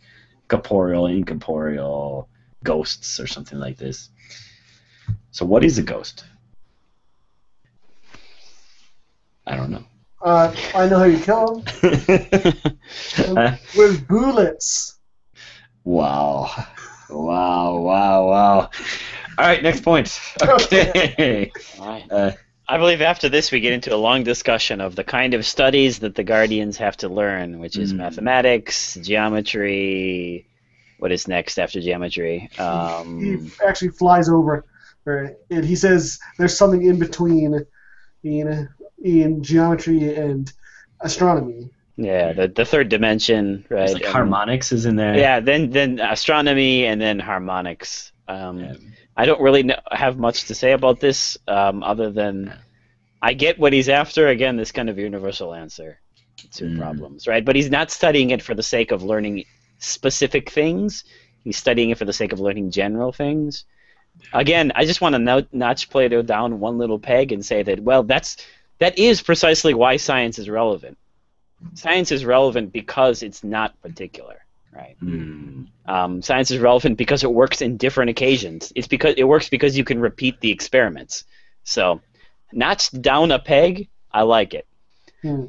S3: corporeal, incorporeal, ghosts or something like this. So what is a ghost? I don't know.
S1: Uh, I know how you kill them.
S3: Uh,
S1: With bullets.
S3: wow. Wow, wow, wow. All right, next point. Okay.
S2: All right.
S3: Uh,
S2: I believe after this we get into a long discussion of the kind of studies that the Guardians have to learn, which is
S3: Mm.
S2: mathematics, geometry. What is next after geometry?
S1: he
S2: Um,
S1: actually flies over, or, and he says there's something in between, in in geometry and astronomy.
S2: yeah, the, the third dimension, right?
S3: there's like
S2: and-
S3: harmonics is in there.
S2: Yeah, then then astronomy and then harmonics. Um,
S3: Yeah.
S2: I don't really know, have much to say about this, um, other than I get what he's after. Again, this kind of universal answer to
S3: Mm.
S2: problems, right? But he's not studying it for the sake of learning specific things. He's studying it for the sake of learning general things. Again, I just want to no- notch Plato down one little peg and say that well, that's that is precisely why science is relevant. Science is relevant because it's not particular, right?
S3: Hmm.
S2: Um, science is relevant because it works in different occasions. It's because it works because you can repeat the experiments. So, notched down a peg, I like it.
S1: Hmm.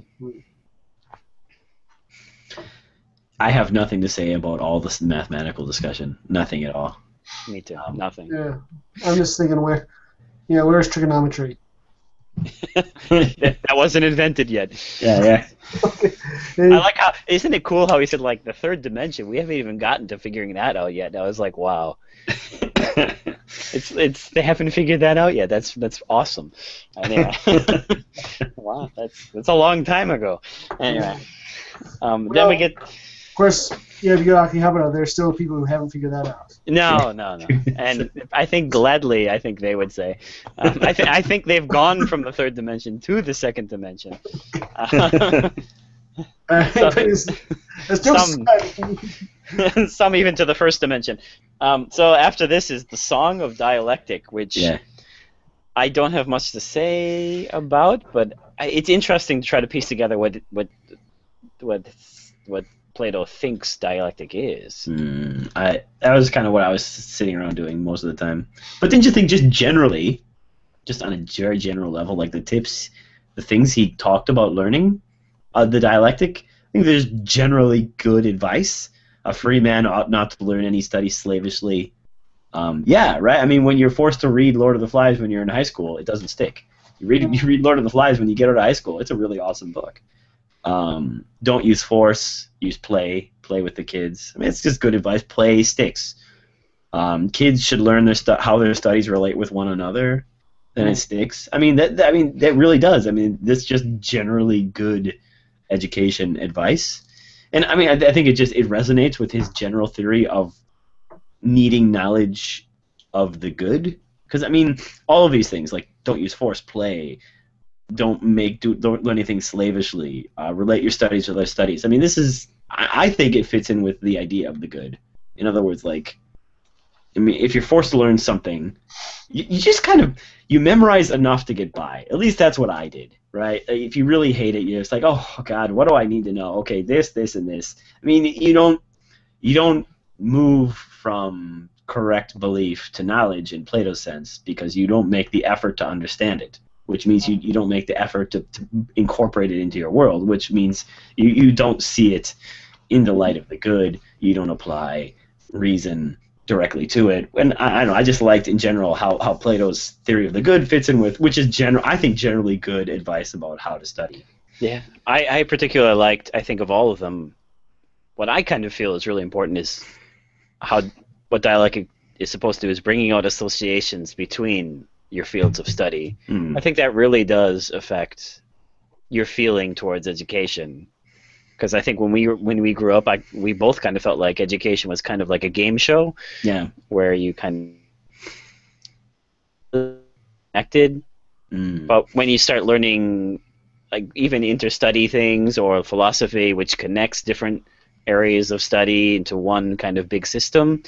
S3: I have nothing to say about all this mathematical discussion. Nothing at all.
S2: Me too.
S3: Um,
S2: Nothing.
S1: Yeah, I'm just thinking where, yeah, where's trigonometry?
S2: that wasn't invented yet.
S3: Yeah, yeah.
S2: I like how isn't it cool how he said like the third dimension? We haven't even gotten to figuring that out yet. I was like, wow, it's it's they haven't figured that out yet. That's that's awesome. Anyway, wow, that's that's a long time ago. Anyway, um, then we get
S1: Of course, yeah, if you go to Akihabara, there's still people who haven't figured that out.
S2: no, no, no, and I think gladly, I think they would say, um, I think I think they've gone from the third dimension to the second dimension. Uh, Some-
S1: it's, it's
S2: some- some even to the first dimension. Um, so after this is the Song of Dialectic, which
S3: yeah.
S2: I don't have much to say about, but I, it's interesting to try to piece together what what what what Plato thinks dialectic is.
S3: Mm, I that was kind of what I was sitting around doing most of the time. But didn't you think just generally, just on a very general level, like the tips, the things he talked about learning, uh, the dialectic? I think there's generally good advice. A free man ought not to learn any study slavishly. Um, yeah, right. I mean, when you're forced to read Lord of the Flies when you're in high school, it doesn't stick. You read you read Lord of the Flies when you get out of high school. It's a really awesome book. Um, don't use force. Use play. Play with the kids. I mean, it's just good advice. Play sticks. Um, kids should learn their stu- how their studies relate with one another. Then it sticks. I mean, that, that I mean that really does. I mean, that's just generally good education advice. And I mean, I, I think it just it resonates with his general theory of needing knowledge of the good. Because I mean, all of these things like don't use force, play, don't make do don't do anything slavishly, uh, relate your studies to other studies. I mean, this is I, I think it fits in with the idea of the good. In other words, like I mean, if you're forced to learn something, you, you just kind of you memorize enough to get by. At least that's what I did, right? If you really hate it, you're just like, oh God, what do I need to know? Okay, this, this, and this. I mean, you don't you don't move from correct belief to knowledge in Plato's sense because you don't make the effort to understand it, which means you, you don't make the effort to, to incorporate it into your world, which means you, you don't see it in the light of the good. You don't apply reason directly to it. And I, I don't know, I just liked in general how, how Plato's theory of the good fits in with, which is general, I think generally good advice about how to study.
S2: Yeah, I, I particularly liked. I think of all of them, what I kind of feel is really important is how what dialectic is supposed to do is bringing out associations between your fields of study.
S3: Mm.
S2: I think that really does affect your feeling towards education. Because I think when we when we grew up, I, we both kind of felt like education was kind of like a game show
S3: Yeah.
S2: where you kind of connected
S3: Mm.
S2: but when you start learning, like even interstudy things or philosophy, which connects different areas of study into one kind of big system,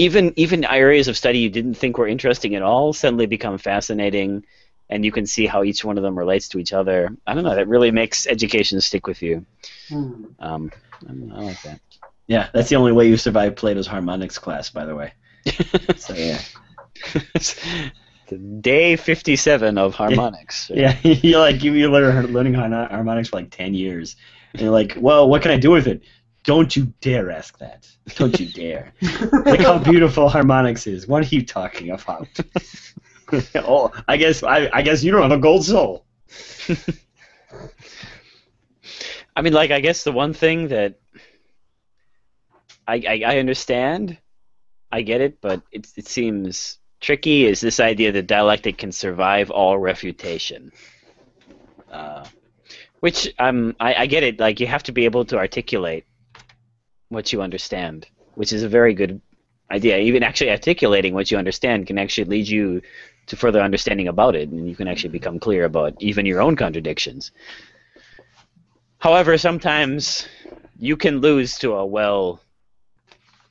S2: even even areas of study you didn't think were interesting at all suddenly become fascinating, and you can see how each one of them relates to each other. I don't know. That really makes education stick with you.
S1: Hmm.
S2: Um, I, know, I like that.
S3: Yeah, that's the only way you survive Plato's harmonics class, by the way. So yeah.
S2: Day fifty-seven of harmonics.
S3: Yeah, you're like you you learn learning harmonics for like ten years, and you're like, well, what can I do with it? Don't you dare ask that. Don't you dare. Look how beautiful harmonics is. What are you talking about? oh, I guess I, I guess you don't have a gold soul.
S2: I mean, like, I guess the one thing that I, I, I understand, I get it, but it, it seems tricky is this idea that dialectic can survive all refutation. Uh, which um, I, I get it. Like, you have to be able to articulate what you understand, which is a very good idea. Even actually articulating what you understand can actually lead you to further understanding about it, and you can actually become clear about even your own contradictions. However, sometimes you can lose to a well,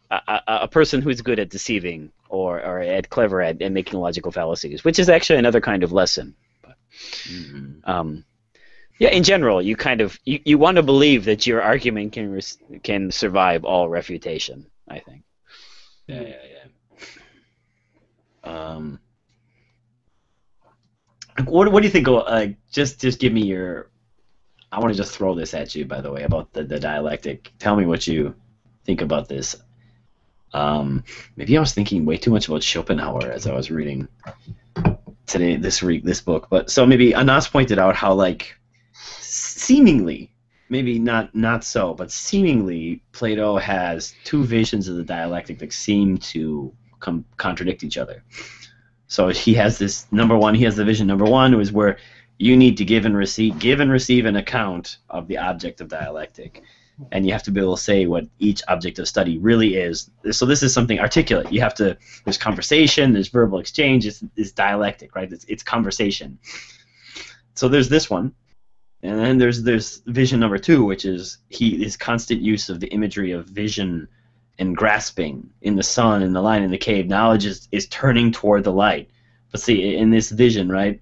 S2: a, a, a person who's good at deceiving or, or at clever at, at making logical fallacies, which is actually another kind of lesson. Um, yeah, in general, you kind of you, you want to believe that your argument can res- can survive all refutation. I think.
S3: Yeah, yeah, yeah. Um, what what do you think? Uh, just just give me your I want to just throw this at you, by the way, about the, the dialectic. Tell me what you think about this. Um, maybe I was thinking way too much about Schopenhauer as I was reading today this week this book. But so maybe Annas pointed out how like seemingly, maybe not not so, but seemingly Plato has two visions of the dialectic that seem to com- contradict each other. So he has this number one. He has the vision number one, was where you need to give and receive, give and receive an account of the object of dialectic, and you have to be able to say what each object of study really is. So this is something articulate. You have to. There's conversation. There's verbal exchange. It's, it's dialectic, right? It's, it's conversation. So there's this one, and then there's there's vision number two, which is he his constant use of the imagery of vision and grasping in the sun in the line in the cave. Knowledge is, is turning toward the light. But see, in this vision, right?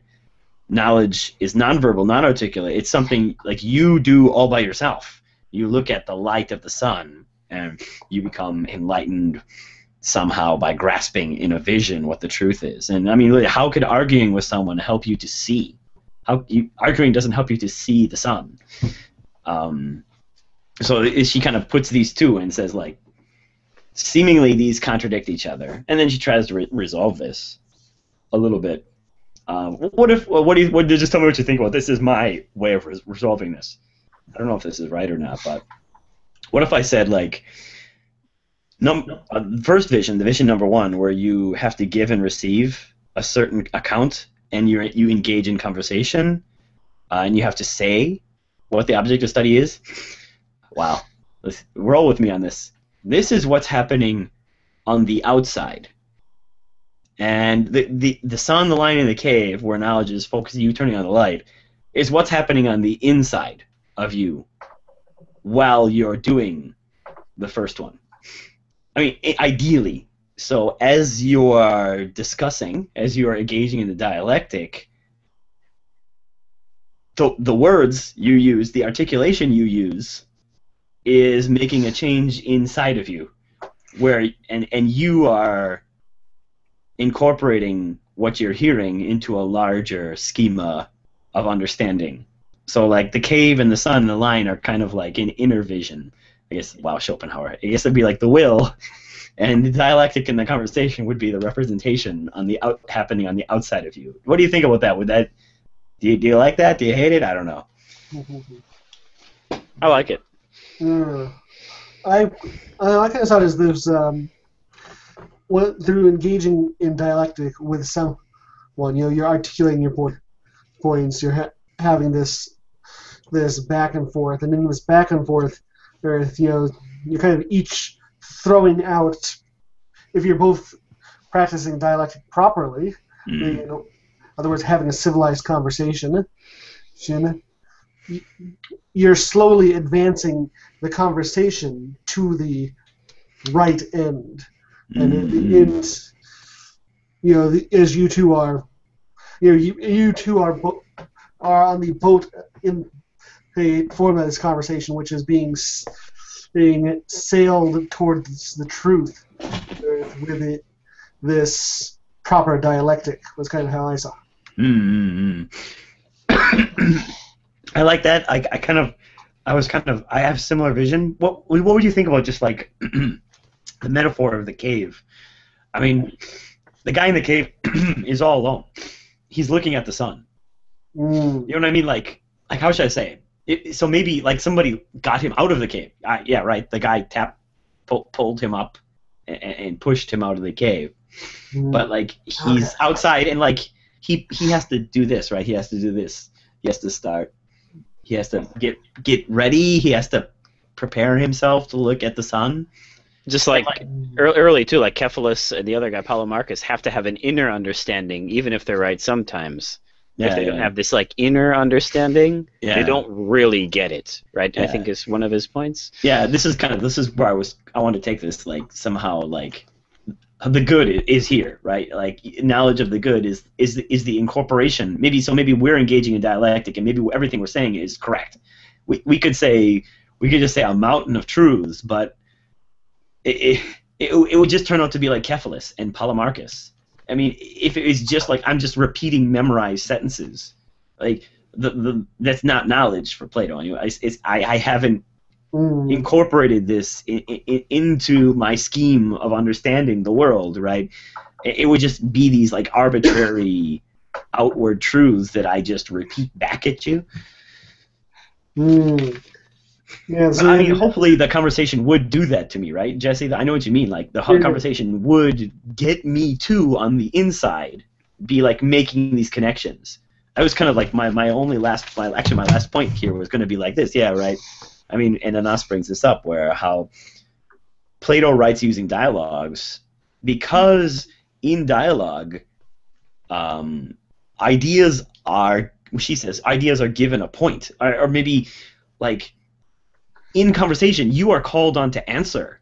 S3: Knowledge is nonverbal, non-articulate. It's something like you do all by yourself. You look at the light of the sun, and you become enlightened somehow by grasping in a vision what the truth is. And I mean, how could arguing with someone help you to see? How you, arguing doesn't help you to see the sun. Um, so she kind of puts these two and says like seemingly these contradict each other, and then she tries to re- resolve this a little bit. Um, what if? What do you? What? Just tell me what you think about this. Is my way of res- resolving this. I don't know if this is right or not, but what if I said like, num- uh, first vision, the vision number one, where you have to give and receive a certain account, and you you engage in conversation, uh, and you have to say what the object of study is. Wow, Let's roll with me on this. This is what's happening on the outside. And the, the, the sun, the line in the cave, where knowledge is focusing you turning on the light, is what's happening on the inside of you while you're doing the first one. I mean, ideally. So as you are discussing, as you are engaging in the dialectic, the, the words you use, the articulation you use, is making a change inside of you where and and you are incorporating what you're hearing into a larger schema of understanding. So like the cave and the sun and the line are kind of like an inner vision. I guess wow schopenhauer. I guess it'd be like the will and the dialectic in the conversation would be the representation on the out happening on the outside of you. What do you think about that? Would that do you, do you like that? Do you hate it? I don't know.
S2: I like it.
S1: Uh, I uh, I kind of saw it as there's um, what, through engaging in dialectic with someone, you know, you're articulating your point, points, you're ha- having this this back and forth, and in this back and forth, there's you know, you're kind of each throwing out. If you're both practicing dialectic properly,
S3: Mm.
S1: you know, in other words, having a civilized conversation, you're slowly advancing the conversation to the right end, and
S3: Mm.
S1: end, you know, the, as you two are, you know, you, you two are bo- are on the boat in the form of this conversation, which is being s- being sailed towards the truth with it, this proper dialectic was kind of how I saw. it.
S3: Mm-hmm. I like that. I, I kind of, I was kind of, I have similar vision. What what would you think about just like the metaphor of the cave? I mean, the guy in the cave is all alone. He's looking at the sun.
S1: Mm.
S3: You know what I mean? Like, like how should I say it? It so maybe like somebody got him out of the cave. Uh, yeah, right. The guy tapped, pull, pulled him up, and, and pushed him out of the cave.
S1: Mm.
S3: But like he's outside and like he he has to do this, right? He has to do this. He has to start. He has to get get ready. He has to prepare himself to look at the sun.
S2: Just like ear- early too, like Cephalus and the other guy, Polemarchus, have to have an inner understanding, even if they're right sometimes. If they don't have this like inner understanding,
S3: yeah.
S2: they don't really get it, right? I think is one of his points.
S3: Yeah, this is kind of this is where I was. I want to take this like somehow like the good is here, right? Like knowledge of the good is is the, is the incorporation. Maybe so. Maybe we're engaging in dialectic, and maybe everything we're saying is correct. We we could say we could just say a mountain of truths, but it it, it, it would just turn out to be like Cephalus and Polemarchus. I mean, if it's just like I'm just repeating memorized sentences, like the, the that's not knowledge for Plato. Anyway, it's, it's I, I haven't
S1: Mm.
S3: incorporated this in, in, into my scheme of understanding the world. Right? It, it would just be these like arbitrary outward truths that I just repeat back at you.
S1: Mm. Yeah, so
S3: I mean, hopefully the conversation would do that to me, right, Jesse? I know what you mean. Like the
S1: Yeah.
S3: conversation would get me too on the inside, be like making these connections. I was kind of like my, my only last my actually my last point here was going to be like this. Yeah, right. I mean, and Annas brings this up where how Plato writes using dialogues because in dialogue, um, ideas are she says ideas are given a point, or, or maybe like in conversation you are called on to answer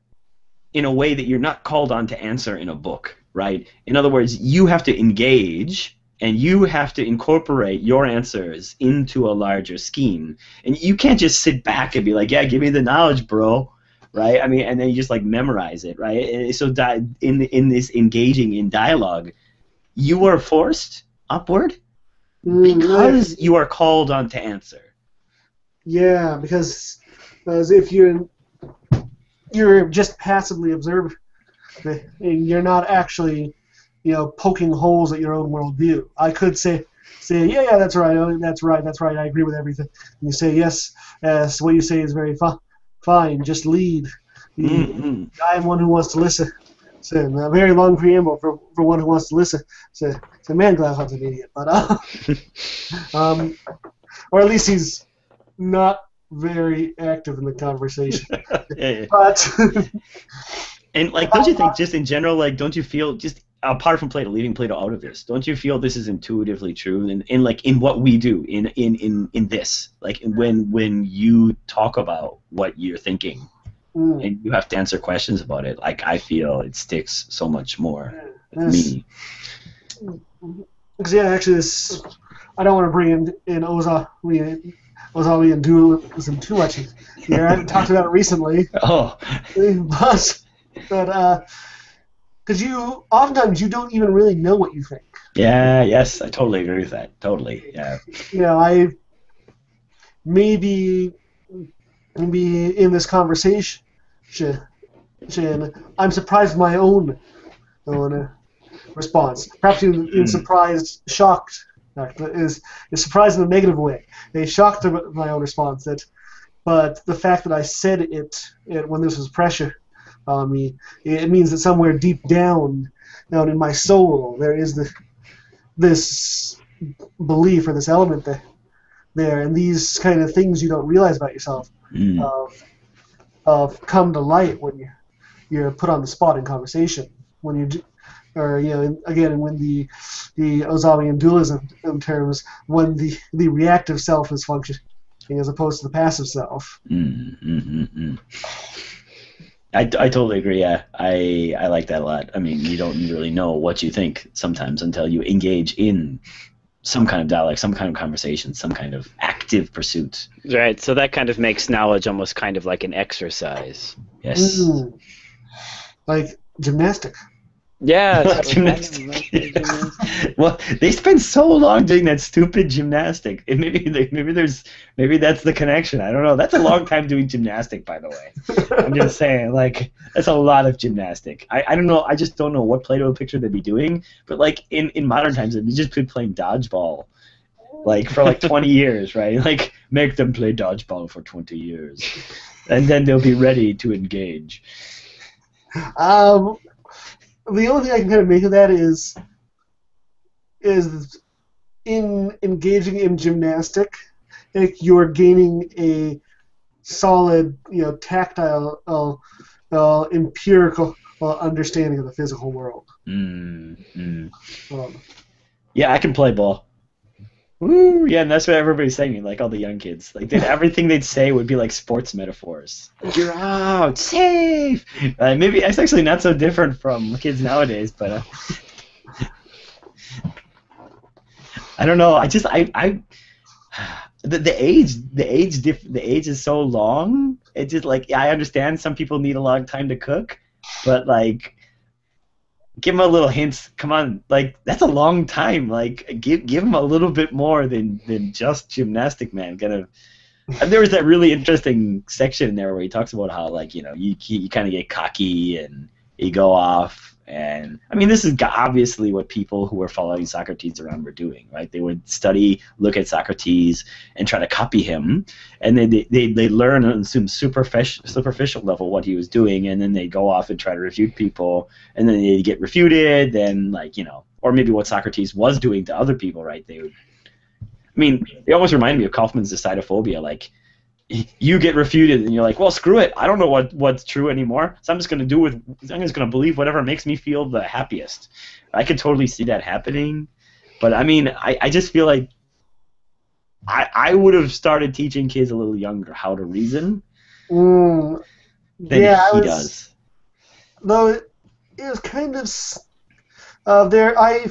S3: in a way that you're not called on to answer in a book, right? In other words, you have to engage and you have to incorporate your answers into a larger scheme. And you can't just sit back and be like, "Yeah, give me the knowledge, bro." Right? I mean, and then you just like memorize it, right? And so di- in in this engaging in dialogue, you are forced upward
S1: Mm,
S3: because you are called on to answer.
S1: Yeah, because as if you're you're just passively observing, and you're not actually, you know, poking holes at your own worldview. I could say, say, yeah, yeah, that's right, oh, that's right, that's right, I agree with everything. And you say, yes, yes, what you say is very fi- fine. Just lead.
S3: Mm-hmm.
S1: I am one who wants to listen. So, a very long preamble for, for one who wants to listen. So, so man, Glaucon's an idiot, but uh, um, or at least he's not very active in the conversation.
S3: Yeah, yeah.
S1: But
S3: And like, don't you think, just in general, like, don't you feel just apart from Plato, leaving Plato out of this, don't you feel this is intuitively true? And in, like in what we do in in in in this, like when when you talk about what you're thinking
S1: mm,
S3: and you have to answer questions about it, like I feel it sticks so much more with me.
S1: Because yeah, actually, this I don't want to bring in in Ozawi Ozawi and dualism too much here. I haven't talked about it recently,
S3: Oh,
S1: but but because you oftentimes you don't even really know what you think.
S3: yeah, yes, I totally agree with that. Totally, yeah.
S1: You know, I maybe maybe in this conversation, I'm surprised my own own uh, response. Perhaps even, even
S3: Mm.
S1: surprised, shocked. Is is surprised in a negative way. They shocked my own response. That, but the fact that I said it, it when this was pressure on me, it means that somewhere deep down, down in my soul, there is the this belief or this element there, there, and these kind of things you don't realize about yourself
S3: Mm.
S1: of of come to light when you you're put on the spot in conversation when you or you know in- again when the the Ozawian dualism in terms when the the reactive self is functioning as opposed to the passive self.
S3: Mm, mm, mm, mm. I, I totally agree. Yeah, I I like that a lot. I mean, you don't really know what you think sometimes until you engage in some kind of dialogue, some kind of conversation, some kind of active pursuit.
S2: Right. So that kind of makes knowledge almost kind of like an exercise.
S3: Yes.
S1: Mm. Like gymnastic.
S2: Yeah.
S3: Well,
S2: it's-
S3: gymnastic. well, they spend so long doing that stupid gymnastic. And maybe they, maybe there's maybe that's the connection. I don't know. That's a long time doing gymnastic, by the way. I'm just saying, like, that's a lot of gymnastic. I, I don't know. I just don't know what Plato picture they'd be doing. But like in, in modern times, they'd just be playing dodgeball, like for like 20 years, right? Like make them play dodgeball for 20 years, and then they'll be ready to engage.
S1: Um, the only thing I can kind of make of that is is in engaging in gymnastic, like you're gaining a solid, you know, tactile, uh, uh, empirical uh, understanding of the physical world.
S3: Mm, mm.
S1: Um,
S3: Yeah, I can play ball. Woo! Yeah, and that's what everybody's saying. Like all the young kids, like they'd, everything they'd say would be like sports metaphors. You're out, safe. Uh, maybe it's actually not so different from kids nowadays, but uh, I don't know. I just I I the, the age the age diff, the age is so long. It's just like I understand some people need a long time to cook, but like give him a little hints. Come on, like that's a long time. Like give give him a little bit more than than just gymnastic man. Kind of. And there was that really interesting section in there where he talks about how like you know you you kind of get cocky and you go off and I mean, this is obviously what people who were following Socrates around were doing, right? They would study, look at Socrates, and try to copy him, and then they they they learn on some superficial superficial level what he was doing, and then they go off and try to refute people, and then they get refuted, then like you know, or maybe what Socrates was doing to other people, right? They would. I mean, they almost remind me of Kaufmann's Decidophobia, like you get refuted and you're like, well, screw it. I don't know what what's true anymore. So I'm just gonna do with I'm just gonna believe whatever makes me feel the happiest. I could totally see that happening, but I mean, I, I just feel like I I would have started teaching kids a little younger how to reason
S1: Mm,
S3: than
S1: yeah, I
S3: he
S1: was,
S3: does.
S1: though it, it was kind of uh, there. I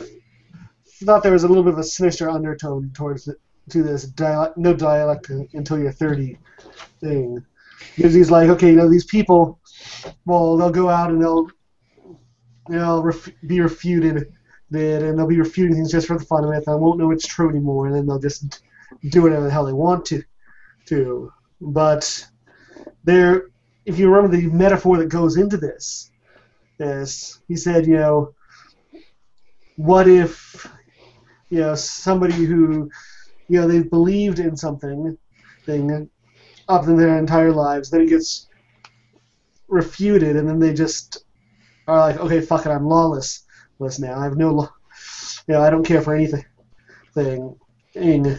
S1: thought there was a little bit of a sinister undertone towards it, to this dialect, no dialect until you're 30 thing, because he's like, okay, you know, these people, well, they'll go out and they'll, know, ref- be refuted, that, and they'll be refuting things just for the fun of it. I won't know it's true anymore, and then they'll just do whatever the hell they want to, to. But there, if you remember the metaphor that goes into this, is he said, you know, what if, you know, somebody who, you know, they've believed in something, thing, up in their entire lives, then it gets refuted, and then they just are like, okay, fuck it, I'm lawless, less now. I have no, law, you know, I don't care for anything, thing, thing.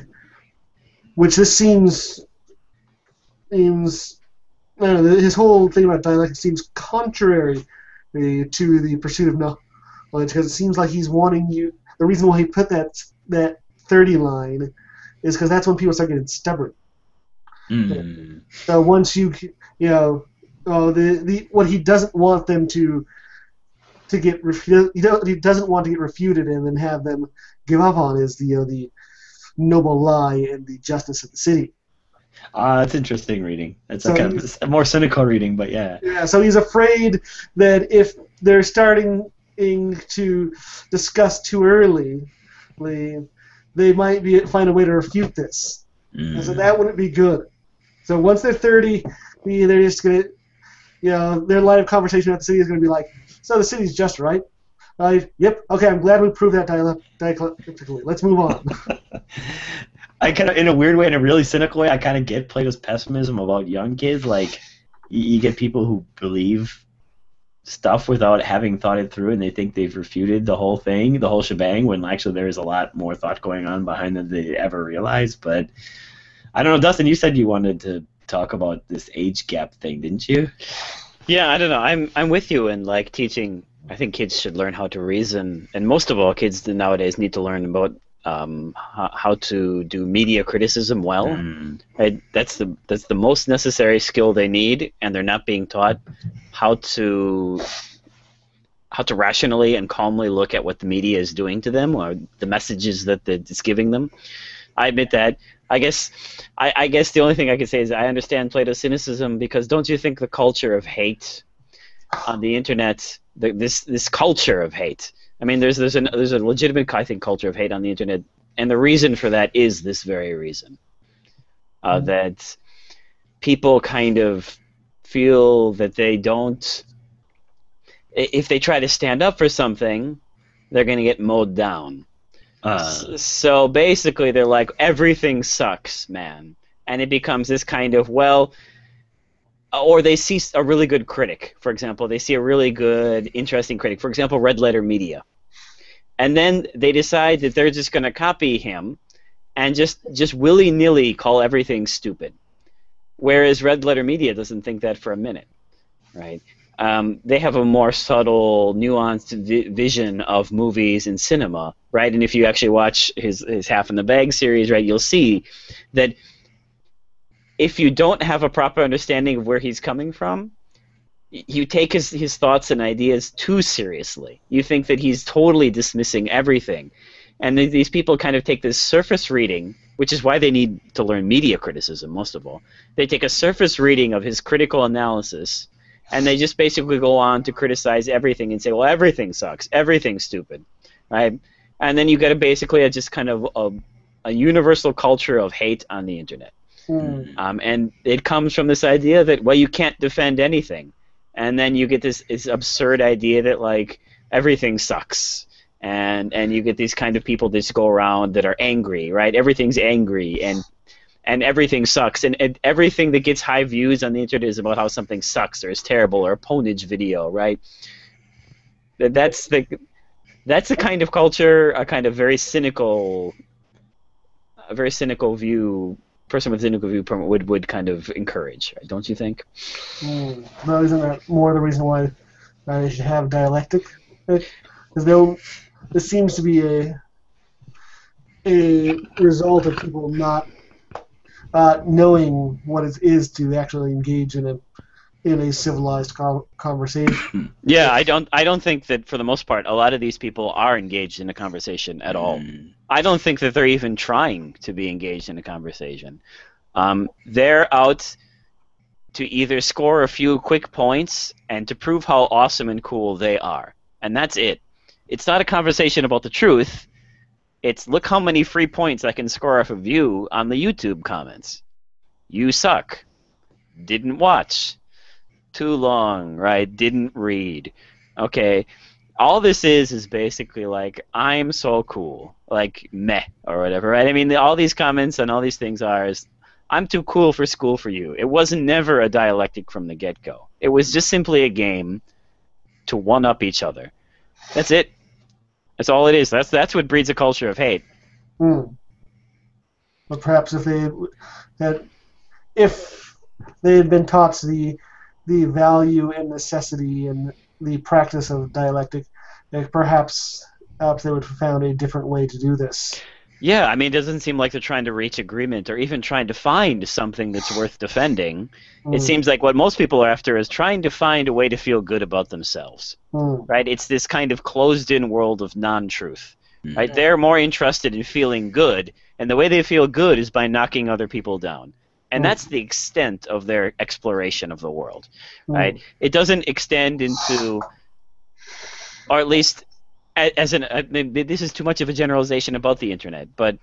S1: Which this seems, seems, I don't know, his whole thing about dialect seems contrary to the pursuit of knowledge, because it seems like he's wanting you. The reason why he put that that 30 line is because that's when people start getting stubborn.
S3: Mm.
S1: So once you, you know, oh, the, the what he doesn't want them to to get refu- he, don't, he doesn't want to get refuted and then have them give up on is the you know, the noble lie and the justice of the city.
S3: Ah, that's interesting reading. It's
S1: So
S3: like a, a more cynical reading, but yeah.
S1: Yeah, so he's afraid that if they're starting to discuss too early, they, might be find a way to refute this. And so
S3: Mm.
S1: that wouldn't be good. So once they're 30, the- they're just to, you know, their line of conversation at the city is going to be like, so the city's just right. Right? Yep. Okay, I'm glad we proved that dialect- dialectically. Let's move on.
S3: I kind of, in a weird way, in a really cynical way, I kind of get Plato's pessimism about young kids. Like, you, you get people who believe stuff without having thought it through, and they think they've refuted the whole thing, the whole shebang, when actually there is a lot more thought going on behind than they ever realize. But I don't know, Dustin. You said you wanted to talk about this age gap thing, didn't you?
S2: Yeah, I don't know. I'm I'm with you in like teaching. I think kids should learn how to reason, and most of all, kids nowadays need to learn about um, how, how to do media criticism well.
S3: Mm.
S2: Right? That's the that's the most necessary skill they need, and they're not being taught how to how to rationally and calmly look at what the media is doing to them or the messages that that it's giving them. I admit that. I guess I, I guess the only thing I can say is I understand Plato's cynicism because don't you think the culture of hate on the internet, the, this this culture of hate. I mean, there's there's a there's a legitimate I think culture of hate on the internet, and the reason for that is this very reason, uh, that people kind of feel that they don't. If they try to stand up for something, they're going to get mowed down.
S3: Uh,
S2: S- So basically, they're like, everything sucks, man. And it becomes this kind of, well, or they see a really good critic, for example. They see a really good, interesting critic, for example, Red Letter Media. And then they decide that they're just going to copy him and just, just willy nilly call everything stupid. Whereas Red Letter Media doesn't think that for a minute, right? Um, they have a more subtle, nuanced vi- vision of movies and cinema, right? And if you actually watch his, his Half in the Bag series, right, you'll see that if you don't have a proper understanding of where he's coming from, you take his, his thoughts and ideas too seriously. You think that he's totally dismissing everything. And th- these people kind of take this surface reading, which is why they need to learn media criticism, most of all. They take a surface reading of his critical analysis and they just basically go on to criticize everything and say, well, everything sucks, everything's stupid, right? And then you get a basically a just kind of a, a universal culture of hate on the internet.
S1: Mm.
S2: Um, and it comes from this idea that well you can't defend anything, and then you get this, this absurd idea that like everything sucks, and and you get these kind of people that just go around that are angry, right? Everything's angry and and everything sucks, and, and everything that gets high views on the internet is about how something sucks or is terrible or a ponage video, right? That's the that's the kind of culture, a kind of very cynical, a very cynical view person with cynical viewpoint would would kind of encourage, right? don't you think?
S1: Mm. Isn't that more the reason why they should have dialectic? Because there, this seems to be a a result of people not uh, knowing what it is to actually engage in a in a civilized con- conversation.
S2: Yeah, I don't I don't think that for the most part a lot of these people are engaged in a conversation at all.
S3: Mm.
S2: I don't think that they're even trying to be engaged in a conversation. Um, they're out to either score a few quick points and to prove how awesome and cool they are, and that's it. It's not a conversation about the truth. It's look how many free points I can score off of you on the YouTube comments. You suck. Didn't watch. Too long, right? Didn't read. Okay. All this is is basically like I'm so cool, like meh or whatever, right? I mean, the, all these comments and all these things are is I'm too cool for school for you. It wasn't never a dialectic from the get-go. It was just simply a game to one up each other. That's it. That's all it is. That's that's what breeds a culture of hate.
S1: Mm. But perhaps if they that if they had been taught the the value and necessity and the practice of dialectic, that perhaps perhaps they would have found a different way to do this.
S2: Yeah, I mean, it doesn't seem like they're trying to reach agreement or even trying to find something that's worth defending. It
S1: Mm.
S2: seems like what most people are after is trying to find a way to feel good about themselves,
S1: Mm.
S2: right? It's this kind of closed-in world of non-truth,
S3: Mm.
S2: right? They're more interested in feeling good, and the way they feel good is by knocking other people down. And
S1: Mm.
S2: that's the extent of their exploration of the world,
S1: Mm.
S2: right? It doesn't extend into, or at least as an uh, maybe this is too much of a generalization about the internet, but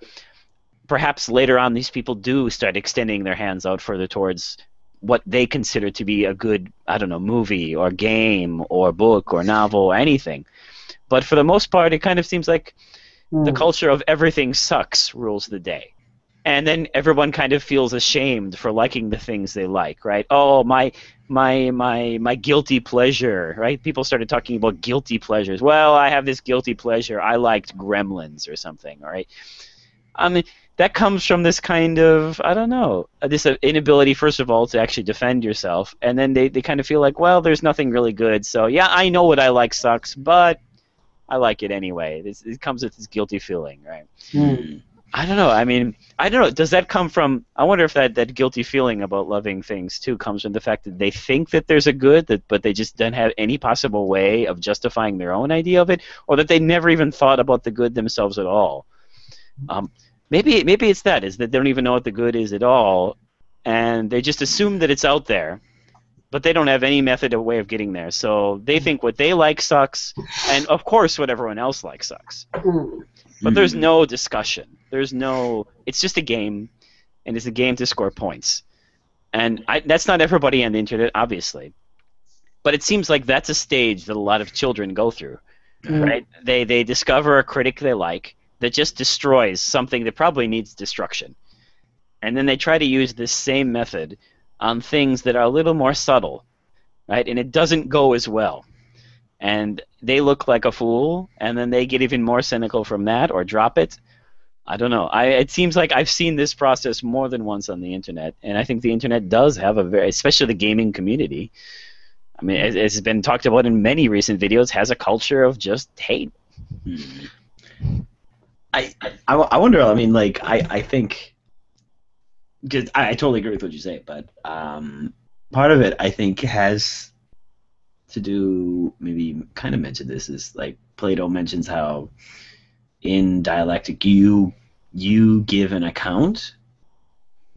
S2: perhaps later on these people do start extending their hands out further towards what they consider to be a good I don't know movie or game or book or novel or anything. But for the most part, it kind of seems like the
S1: Mm.
S2: culture of everything sucks rules the day. And then everyone kind of feels ashamed for liking the things they like, right? Oh, my my my my guilty pleasure, right? People started talking about guilty pleasures. Well, I have this guilty pleasure. I liked Gremlins or something, all right? I mean, that comes from this kind of I don't know, uh, this uh, inability first of all to actually defend yourself, and then they they kind of feel like, well, there's nothing really good. So, yeah, I know what I like sucks, but I like it anyway. It comes with this guilty feeling, right?
S1: Mm.
S2: I don't know. I mean, I don't know. Does that come from? I wonder if that, that guilty feeling about loving things too comes from the fact that they think that there's a good, that but they just don't have any possible way of justifying their own idea of it, or that they never even thought about the good themselves at all. Um, maybe maybe it's that is that they don't even know what the good is at all, and they just assume that it's out there, but they don't have any method or way of getting there. So they think what they like sucks, and of course what everyone else likes sucks. But there's
S3: Mm.
S2: no discussion. There's no. It's just a game, and it's a game to score points. And I, that's not everybody on the internet, obviously. But it seems like that's a stage that a lot of children go through,
S1: Mm.
S2: right? They they discover a critic they like that just destroys something that probably needs destruction, and then they try to use this same method on things that are a little more subtle, right? And it doesn't go as well and they look like a fool, and then they get even more cynical from that or drop it. I don't know. I, it seems like I've seen this process more than once on the internet, and I think the internet does have a very, especially the gaming community. I mean, as, as has been talked about in many recent videos, has a culture of just hate.
S3: Mm. I, I, I wonder. I mean, like, I, I think because I, I totally agree with what you say, but um, part of it I think has to do. Maybe kind of mentioned this is like Plato mentions how in dialectic you you give an account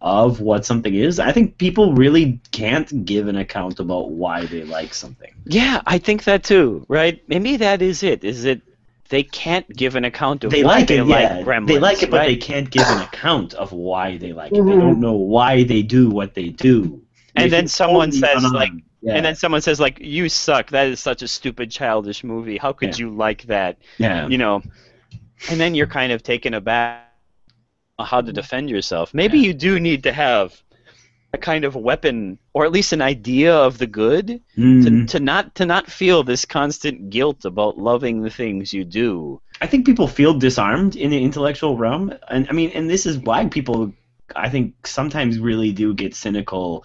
S3: of what something is, I think people really can't give an account about why they like something.
S2: Yeah, I think that too, right? Maybe that is it. Is it they can't give an account of
S3: They
S2: why
S3: like
S2: they
S3: it,
S2: like
S3: yeah.
S2: Gremlins.
S3: they like it, but
S2: right?
S3: they can't give an account of why they like it. They
S1: Mhm.
S3: don't know why they do what they do.
S2: And
S3: They
S2: then someone says,
S3: unarmed.
S2: like-
S3: yeah.
S2: And then someone says like, "You suck. That is such a stupid, childish movie. How could
S3: Yeah.
S2: you like that?"
S3: yeah.
S2: You know, and then you're kind of taken aback on how to defend yourself. Maybe
S3: Yeah.
S2: you do need to have a kind of weapon, or at least an idea of the good, to,
S3: Mm.
S2: to not to not feel this constant guilt about loving the things you do.
S3: I think people feel disarmed in the intellectual realm, and I mean, and this is why people, I think, sometimes really do get cynical.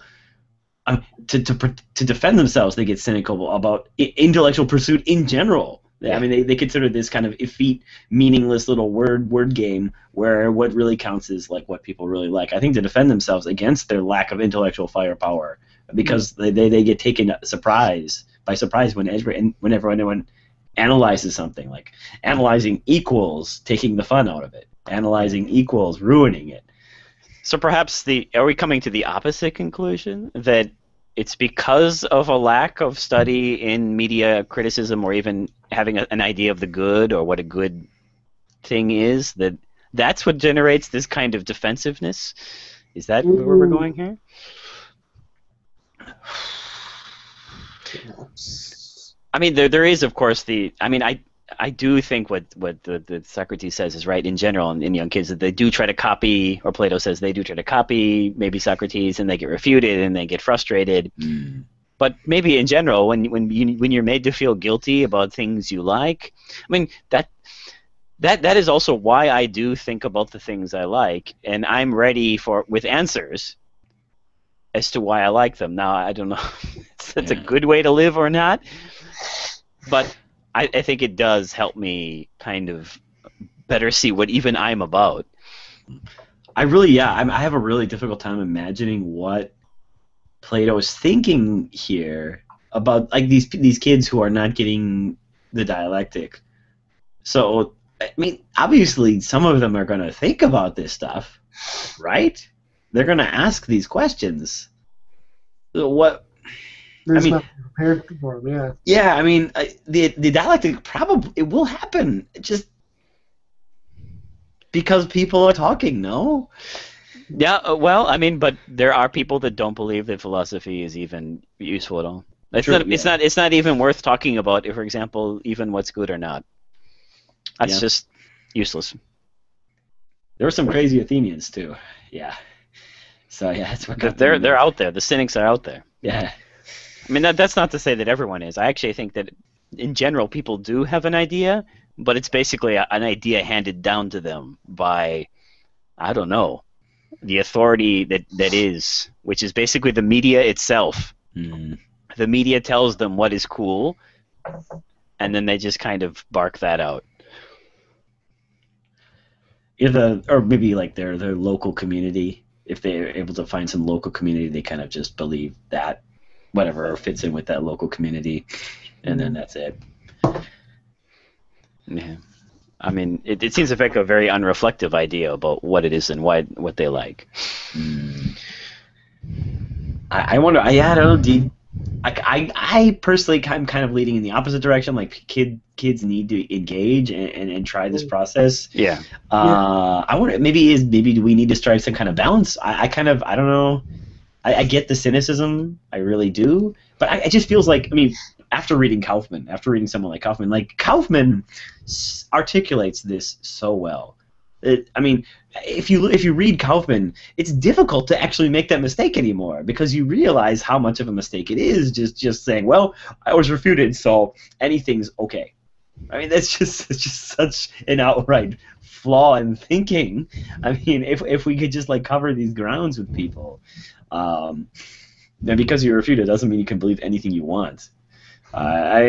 S3: Um, to, to to defend themselves, they get cynical about I- intellectual pursuit in general.
S2: Yeah.
S3: I mean, they, they consider this kind of effete, meaningless little word word game where what really counts is like what people really like. I think to defend themselves against their lack of intellectual firepower because mm-hmm. they, they, they get taken surprise by surprise when whenever whenever anyone analyzes something like analyzing equals taking the fun out of it analyzing equals ruining it
S2: So perhaps the are we coming to the opposite conclusion that it's because of a lack of study in media criticism or even having a, an idea of the good or what a good thing is that that's what generates this kind of defensiveness? Is that where we're
S1: Mhm.
S2: going here? I mean, there there is of course the. I mean, I I do think what what the, the Socrates says is right in general in, in young kids that they do try to copy, or Plato says they do try to copy maybe Socrates and they get refuted and they get frustrated. Mm. But maybe in general, when when you when you're made to feel guilty about things you like, I mean that. That, that is also why I do think about the things I like, and I'm ready for with answers as to why I like them. Now I don't know if that's a good way to live or not, but I, I think it does help me kind of better see what even I'm about.
S3: i really yeah I'm, i have a really difficult time imagining what plato is thinking here about like these these kids who are not getting the dialectic. So i mean obviously some of them are going to think about this stuff right? They're going to ask these questions. What
S1: They're
S3: I mean-
S1: not prepared for them. Yeah.
S3: Yeah, I mean, I, the the dialectic probably it will happen. It just because people are talking. No.
S2: Yeah, uh, well, I mean, but there are people that don't believe that philosophy is even useful at all. It's
S3: True,
S2: not. It's not. It's not even worth talking about. If, for example, even what's good or not. That's
S3: Yeah.
S2: just useless.
S3: There were some crazy Athenians too. Yeah. So yeah, that's what
S2: They're they're out there. The cynics are out there.
S3: Yeah.
S2: I mean, that, that's not to say that everyone is. I actually think that, in general, people do have an idea, but it's basically a, an idea handed down to them by, I don't know, the authority that, that is, which is basically the media itself.
S3: Mm.
S2: The media tells them what is cool, and then they just kind of bark that out.
S3: If the or maybe like their their local community, if they're able to find some local community, they kind of just believe that whatever fits in with that local community, and then that's it.
S2: Yeah. I mean, it, it seems to make a very unreflective idea about what it is and why what they like.
S3: Mm. I, I wonder. I, yeah, I don't know. I, I, I personally, I'm kind of leading in the opposite direction. Like kid, kids need to engage and, and, and try this process.
S2: Yeah.
S3: Uh, I wonder. Maybe is maybe do we need to strike some kind of balance? I, I kind of, I don't know. I, I get the cynicism. I really do. But I, it just feels like. I mean, after reading Kaufmann, after reading someone like Kaufmann, like Kaufmann s- articulates this so well. It, I mean, if you if you read Kaufmann, it's difficult to actually make that mistake anymore because you realize how much of a mistake it is just just saying, well, I was refuted, so anything's okay. I mean, that's just it's just such an outright flaw in thinking. I mean, if if we could just like cover these grounds with people, um, then because you're refuted doesn't mean you can believe anything you want. Uh, I,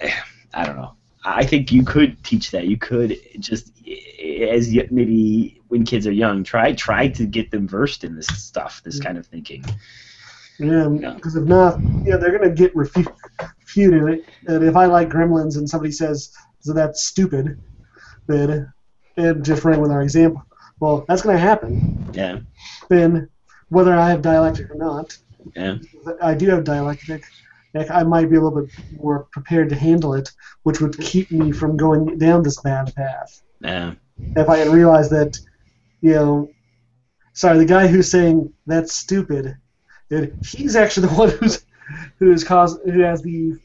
S3: I I don't know. I think you could teach that. You could just as maybe when kids are young, try try to get them versed in this stuff, this kind of thinking.
S1: Yeah,
S3: Yeah.
S1: because if not, yeah, they're gonna get refu- refuted. And if I like Gremlins and somebody says so that's stupid, then running with our example, well, that's gonna happen.
S3: Yeah.
S1: Then whether I have dialectic or not.
S3: Yeah.
S1: I do have dialectic. like, I might be a little bit more prepared to handle it, which would keep me from going down this bad path.
S3: Yeah.
S1: If I had realized that, you know, sorry, the guy who's saying that's stupid, that he's actually the one who's who's caused who has the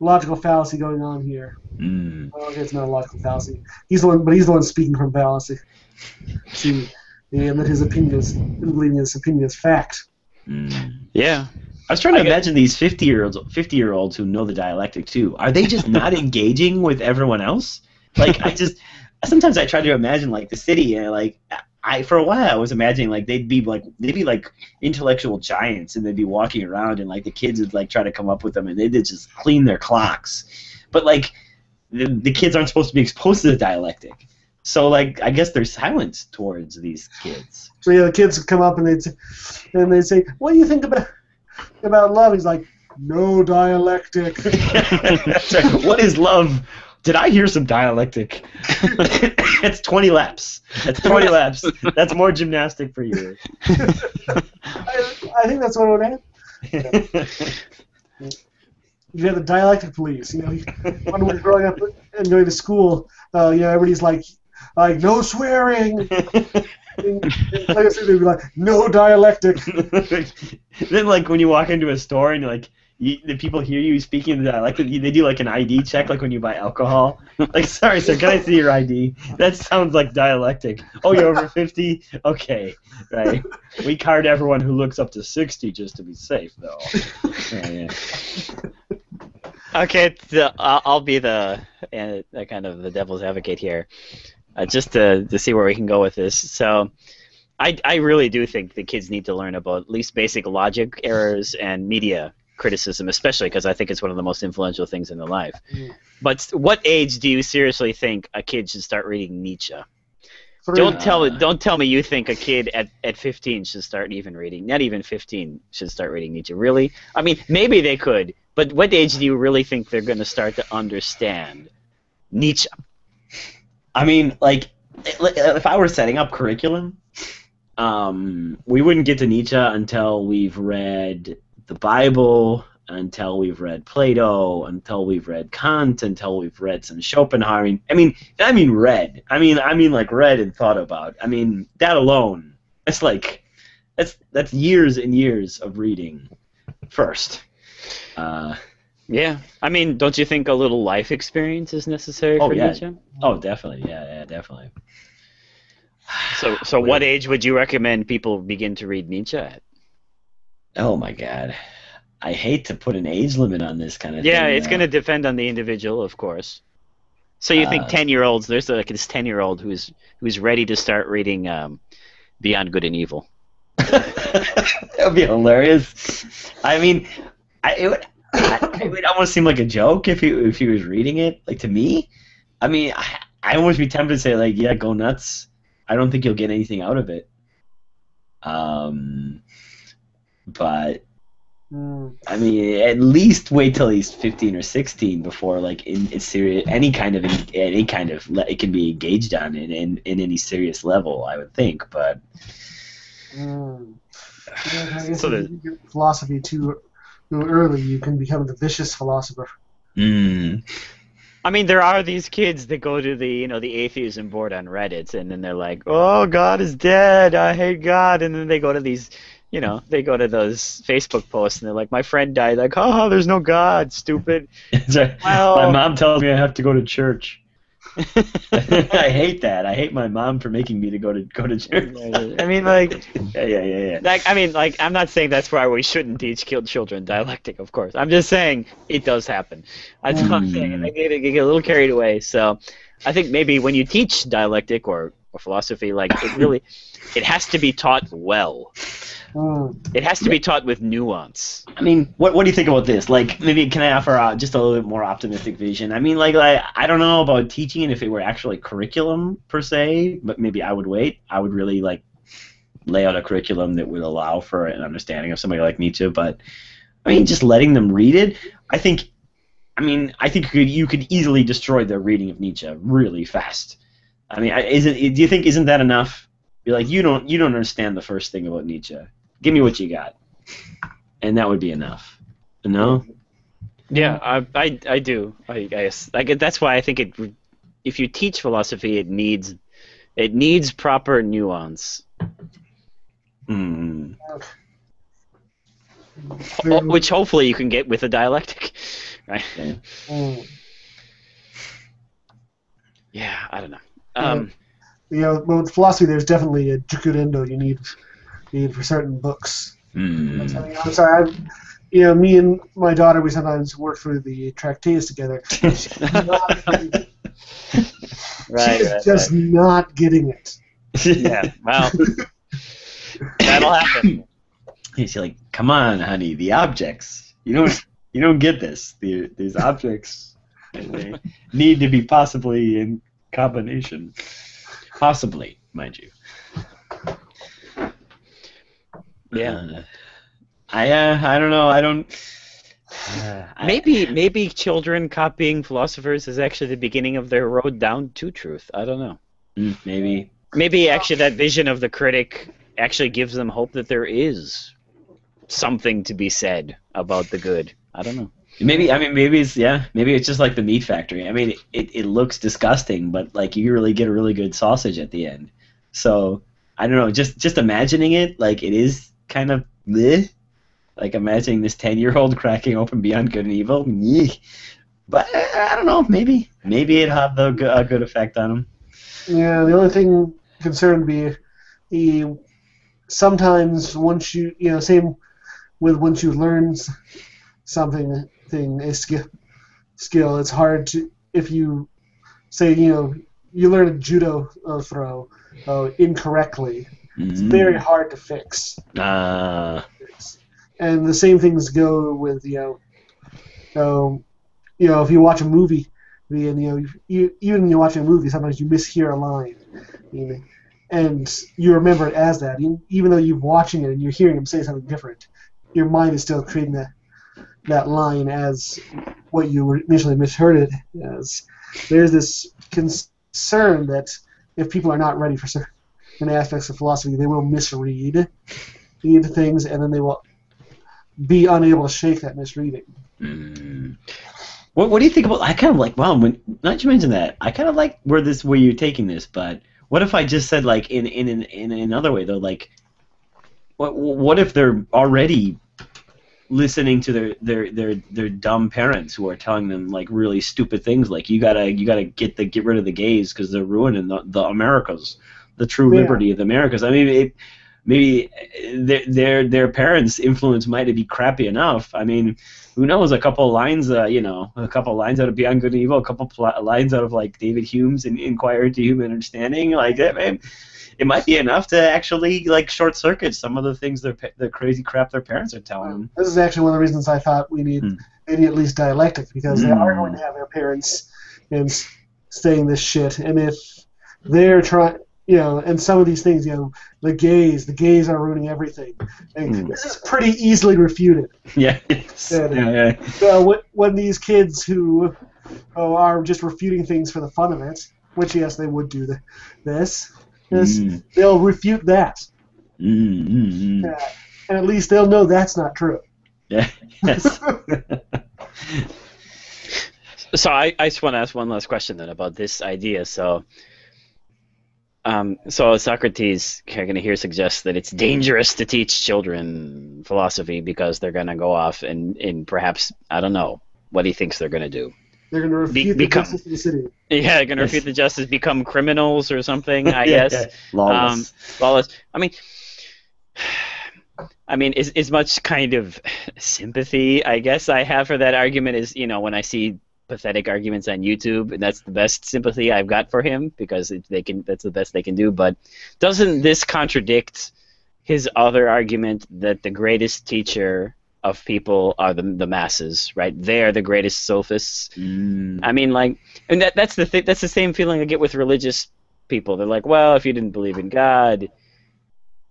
S1: logical fallacy going on here.
S3: Mm.
S1: Well, okay, it's not a logical fallacy. He's the one, but he's the one speaking from fallacy. See, and that his opinion is believing his opinion is fact.
S3: Mm.
S2: Yeah.
S3: I was trying to
S2: I get-
S3: imagine these fifty year olds, fifty year olds who know the dialectic too. Are they just not engaging with everyone else? Like I just sometimes I try to imagine like the city and like I for a while I was imagining like they'd be like they'd be like intellectual giants and they'd be walking around and like the kids would like try to come up with them and they'd just clean their clocks. But like the, the kids aren't supposed to be exposed to the dialectic. So like I guess they're silent towards these kids.
S1: So yeah, the kids would come up and they'd say, and they'd say, "What do you think about about love?" He's like, "No dialectic."
S3: Right. What is love? Did I hear some dialectic? it's 20 laps. That's 20 laps. That's more gymnastic for you.
S1: I, I think that's what it would happen. You have the dialectic police. You know, when we're growing up and going to school, uh, you know, everybody's like, like no swearing. And, and like I said, they'd be like, no dialectic.
S3: then, like, when you walk into a store and you're like you, the people hear you speaking the dialect, they do like an ID check, like when you buy alcohol. Like, sorry, sir, can I see your ID? That sounds like dialectic. Oh, you're over 50? Okay, right. We card everyone who looks up to 60 just to be safe, though. Yeah, yeah.
S2: Okay, so I'll I'll be the, uh, kind of the devil's advocate here, uh, just to to see where we can go with this. So, I I really do think the kids need to learn about at least basic logic errors and media criticism, especially because I think it's one of the most influential things in their life.
S1: Mm.
S2: But what age do you seriously think a kid should start reading Nietzsche?
S1: Three.
S2: Don't tell
S3: Uh,
S2: don't tell me you think a kid at, at 15 should start even reading. Not even 15 should start reading Nietzsche. Really? I mean, maybe they could, but what age do you really think they're going to start to understand Nietzsche?
S3: I mean, like, if I were setting up curriculum, um, we wouldn't get to Nietzsche until we've read the Bible, until we've read Plato, until we've read Kant, until we've read some Schopenhauer. I mean, I mean, read. I mean, I mean like read and thought about. I mean, that alone, it's like, that's that's years and years of reading. First. Uh,
S2: Yeah. I mean, don't you think a little life experience is necessary
S3: Oh,
S2: for
S3: yeah.
S2: Nietzsche?
S3: oh, definitely. Yeah, yeah, definitely.
S2: So, so what age would you recommend people begin to read Nietzsche at?
S3: Oh my god. I hate to put an age limit on this kind of
S2: Yeah,
S3: thing.
S2: it's
S3: uh,
S2: going to depend on the individual, of course. So you think
S3: Uh,
S2: ten year olds? There's like this ten year old who's who's ready to start reading um, Beyond Good and Evil.
S3: that would be hilarious. I mean, I, it would I, it would almost seem like a joke if he if he was reading it. Like to me, I mean, I I almost be tempted to say like, yeah, go nuts. I don't think you'll get anything out of it. Um, but
S1: Mm.
S3: I mean, at least wait till he's 15 or 16 before like in, in serious any kind of any kind of le- it can be engaged on in, in in any serious level. I would think, but
S1: Mm. Yeah,
S2: So the-
S1: philosophy too, too early, you can become the vicious philosopher.
S3: mm,
S2: I mean, there are these kids that go to the you know the atheism board on Reddit, and then they're like, "Oh, God is dead. I hate God," and then they go to these, you know, they go to those Facebook posts, and they're like, "My friend died." Like, "Oh, there's no God, stupid."
S3: Sorry.
S2: Well-
S3: my mom tells me I have to go to church. I hate that. I hate my mom for making me to go to go to church.
S2: I mean, like,
S3: yeah, yeah, yeah, yeah.
S2: like I mean, like I'm not saying that's why we shouldn't teach killed children dialectic, of course. I'm just saying it does happen. That's what I'm saying.
S3: Mm.
S2: They get, they get a little carried away. So I think maybe when you teach dialectic or, or philosophy, like it really, it has to be taught well.
S1: Mm.
S2: It has to be taught with nuance.
S3: I mean, what what do you think about this? Like, maybe can I offer uh, just a little bit more optimistic vision? I mean, like, like, I don't know about teaching it if it were actually curriculum per se, but maybe I would wait. I would really like lay out a curriculum that would allow for an understanding of somebody like Nietzsche. But I mean, just letting them read it, I think. I mean, I think you could, you could easily destroy their reading of Nietzsche really fast. I mean, is it? Do you think isn't that enough? You're like, you don't you don't understand the first thing about Nietzsche. Give me what you got, and that would be enough. No.
S2: Yeah, I, I, I do. I guess I that's why I think it. If you teach philosophy, it needs it needs proper nuance,
S3: Mm.
S2: ho- which hopefully you can get with a dialectic, right?
S1: Mm.
S2: Yeah, I don't know. Um,
S1: You know, but with philosophy, there's definitely a jukurendo you need, you need for certain books.
S3: Mm.
S1: I mean, I'm sorry, I, you know, me and my daughter, we sometimes work through the Tractatus together. She's not,
S2: right,
S1: she is
S2: right,
S1: just not getting it.
S2: yeah. Well, that'll happen.
S3: He's like, "Come on, honey, the objects. You don't, you don't get this. The, these objects they need to be possibly in combination, possibly, mind you."
S2: Yeah.
S3: I, uh, I don't know. I don't. Uh, I-
S2: Maybe maybe children copying philosophers is actually the beginning of their road down to truth. I don't know.
S3: Mm, maybe.
S2: Maybe actually that vision of the critic actually gives them hope that there is something to be said about the good. I don't know.
S3: Maybe I mean maybe it's yeah maybe it's just like the meat factory. I mean it, it looks disgusting, but like you really get a really good sausage at the end. So I don't know, just just imagining it like it is kind of bleh. like imagining this ten year old cracking open Beyond Good and Evil. Nyeh. But I don't know, maybe maybe it had the, a good effect on him.
S1: Yeah, the only thing concerned be the sometimes once you you know same with once you learn something thing a skill skill it's hard to if you say you know you learn a judo uh, throw uh, incorrectly it's very hard to fix.
S3: Uh,
S1: and the same things go with you know, um, you know, if you watch a movie, and you know, you, even when you're watching a movie, sometimes you mishear a line, you know, and you remember it as that, even- even though you're watching it and you're hearing him say something different, your mind is still creating that that line as what you initially misheard it as. There's this concern that if people are not ready for certain aspects of philosophy, they will misread read things, and then they will be unable to shake that misreading.
S3: Mm. What What do you think about? I kind of like. Wow, when not you mention that, I kind of like where this where you're taking this. But what if I just said like in in in, in another way though? Like, what what if they're already listening to their their their their dumb parents who are telling them like really stupid things like you gotta you gotta get the get rid of the gays because they're ruining the, the Americas, the true
S1: Yeah.
S3: liberty of the Americas. I mean, it, maybe their their their parents' influence might be crappy enough. I mean, who knows? A couple lines, uh, you know, a couple lines out of Beyond Good and Evil, a couple pl- lines out of like David Hume's in Inquiry into Human Understanding, like that, man. It might be enough to actually like short circuit some of the things their the crazy crap their parents are telling them.
S1: This is actually one of the reasons I thought we need
S3: Hmm.
S1: maybe at least dialectic because they are going to have their parents and saying this shit, and if they're trying. You know, and some of these things, you know, the gays, the gays are ruining everything. And
S3: Hmm.
S1: This is pretty easily refuted.
S3: Yeah. yes.
S1: Yeah.
S3: yeah, yeah.
S1: So when, when these kids who oh, are just refuting things for the fun of it, which yes, they would do the, this, this
S3: Mm,
S1: they'll refute that,
S3: mm, mm, mm.
S1: Yeah. and at least they'll know that's not true.
S3: Yeah. Yes.
S2: So I, I just want to ask one last question then about this idea. So, um, so Socrates, you're going to hear suggests that it's dangerous to teach children philosophy because they're going to go off and, and perhaps I don't know what he thinks they're going to do.
S1: They're going to
S2: Be-
S1: refute
S2: become-
S1: the justice of the city.
S2: Yeah, they're going to
S3: Yes.
S2: refute the justice, become criminals or something. I
S3: Yeah,
S2: guess.
S3: yeah. Lawless.
S2: Um, lawless. I mean, I mean, as, as much kind of sympathy I guess I have for that argument is, you know, when I see pathetic arguments on YouTube, and that's the best sympathy I've got for him because it, they can. That's the best they can do. But doesn't this contradict his other argument that the greatest teacher of people are the the masses, right? They are the greatest sophists.
S3: Mm.
S2: I mean, like, and that that's the th- that's the same feeling I get with religious people. They're like, well, if you didn't believe in God,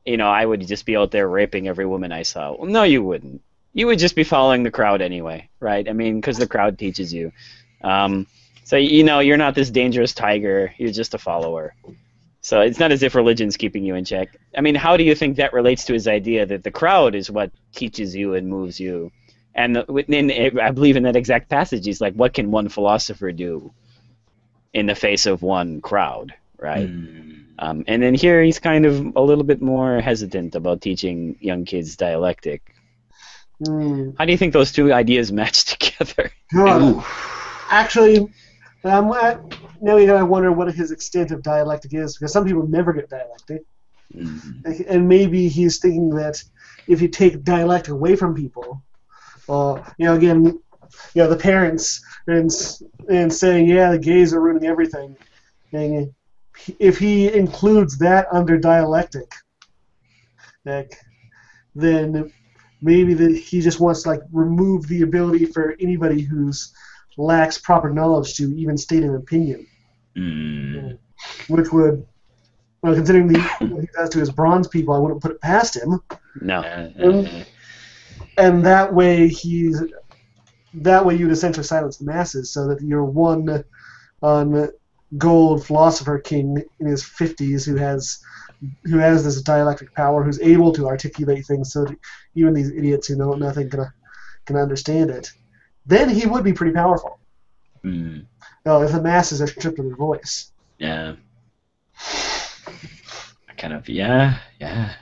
S2: you know, I would just be out there raping every woman I saw. Well, no, you wouldn't. You would just be following the crowd anyway, right? I mean, because the crowd teaches you. Um, so you know, you're not this dangerous tiger. You're just a follower. So it's not as if religion's keeping you in check. I mean, how do you think that relates to his idea that the crowd is what teaches you and moves you? And the, in, I believe in that exact passage, he's like, "What can one philosopher do in the face of one crowd?" Right.
S3: Mm.
S2: Um, and then here he's kind of a little bit more hesitant about teaching young kids dialectic.
S1: Hmm.
S2: How do you think those two ideas match together?
S1: God. Actually, um, I, now you gotta wonder what his extent of dialectic is, because some people never get dialectic,
S3: Mm.
S1: and maybe he's thinking that if you take dialectic away from people, uh, you know, again, you know, the parents and and saying, yeah, the gays are ruining everything, and if he includes that under dialectic, like, then maybe that he just wants to like remove the ability for anybody who's lacks proper knowledge to even state an opinion,
S3: Mm.
S1: which would, well, considering the what he does to his bronze people, I wouldn't put it past him.
S2: No.
S1: Um,
S3: uh,
S1: And that way he's, that way you'd essentially silence the masses, so that you're one on gold philosopher king in his 50s who has who has this dialectic power, who's able to articulate things so that even these idiots who know nothing can can understand it. Then he would be pretty powerful.
S3: mm.
S1: Oh, if the masses are stripped of their voice.
S3: Yeah. I kind of yeah, yeah.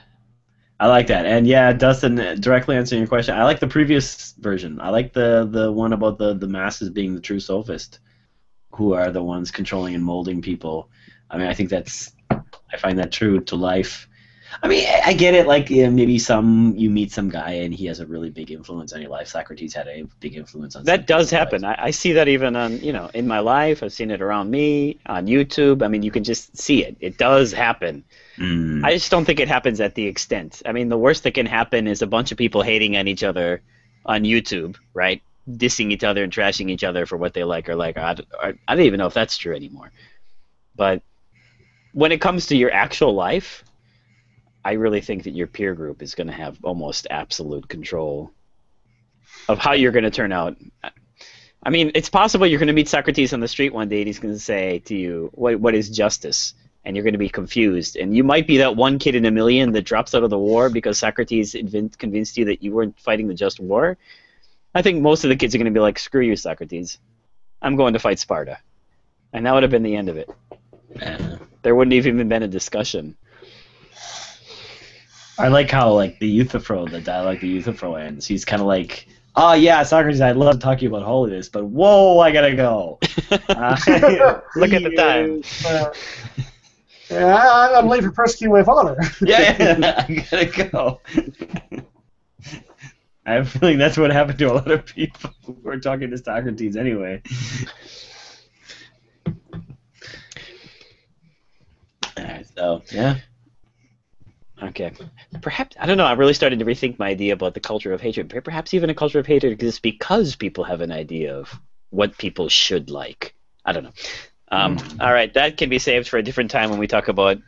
S3: I like that, and yeah, Dustin, directly answering your question, I like the previous version. I like the the one about the the masses being the true sophist, who are the ones controlling and molding people. I mean, I think that's I find that true to life. I mean, I- get it. Like, yeah, maybe some you meet some guy and he has a really big influence on your life. Socrates had a big influence on.
S2: That does happen. I, I see that even on, you know, in my life. I've seen it around me on YouTube. I mean, you can just see it. It does happen.
S3: Mm.
S2: I just don't think it happens at the extent. I mean, the worst that can happen is a bunch of people hating on each other on YouTube, right? Dissing each other and trashing each other for what they like or like. I, I I don't even know if that's true anymore. But when it comes to your actual life, I really think that your peer group is going to have almost absolute control of how you're going to turn out. I mean, it's possible you're going to meet Socrates on the street one day and he's going to say to you, "What what is justice?" and you're going to be confused. And you might be that one kid in a million that drops out of the war because Socrates convinced you that you weren't fighting the just war. I think most of the kids are going to be like, "Screw you, Socrates! I'm going to fight Sparta," and that would have been the end of it. There wouldn't have even been a discussion.
S3: I like how like the Euthyphro, the dialogue the Euthyphro ends. He's kind of like, "Oh yeah, Socrates, I'd love to talk to you about holiness, but whoa, I gotta go." Uh,
S2: Look at the time.
S1: Uh, yeah, I, I'm late for persecuting my father.
S3: yeah, I gotta go. I have a feeling that's what happened to a lot of people who were talking to Socrates anyway. Alright, so yeah.
S2: Okay. Perhaps I don't know. I'm really starting to rethink my idea about the culture of hatred. Perhaps even a culture of hatred exists because people have an idea of what people should like. I don't know. Um, All right, that can be saved for a different time when we talk about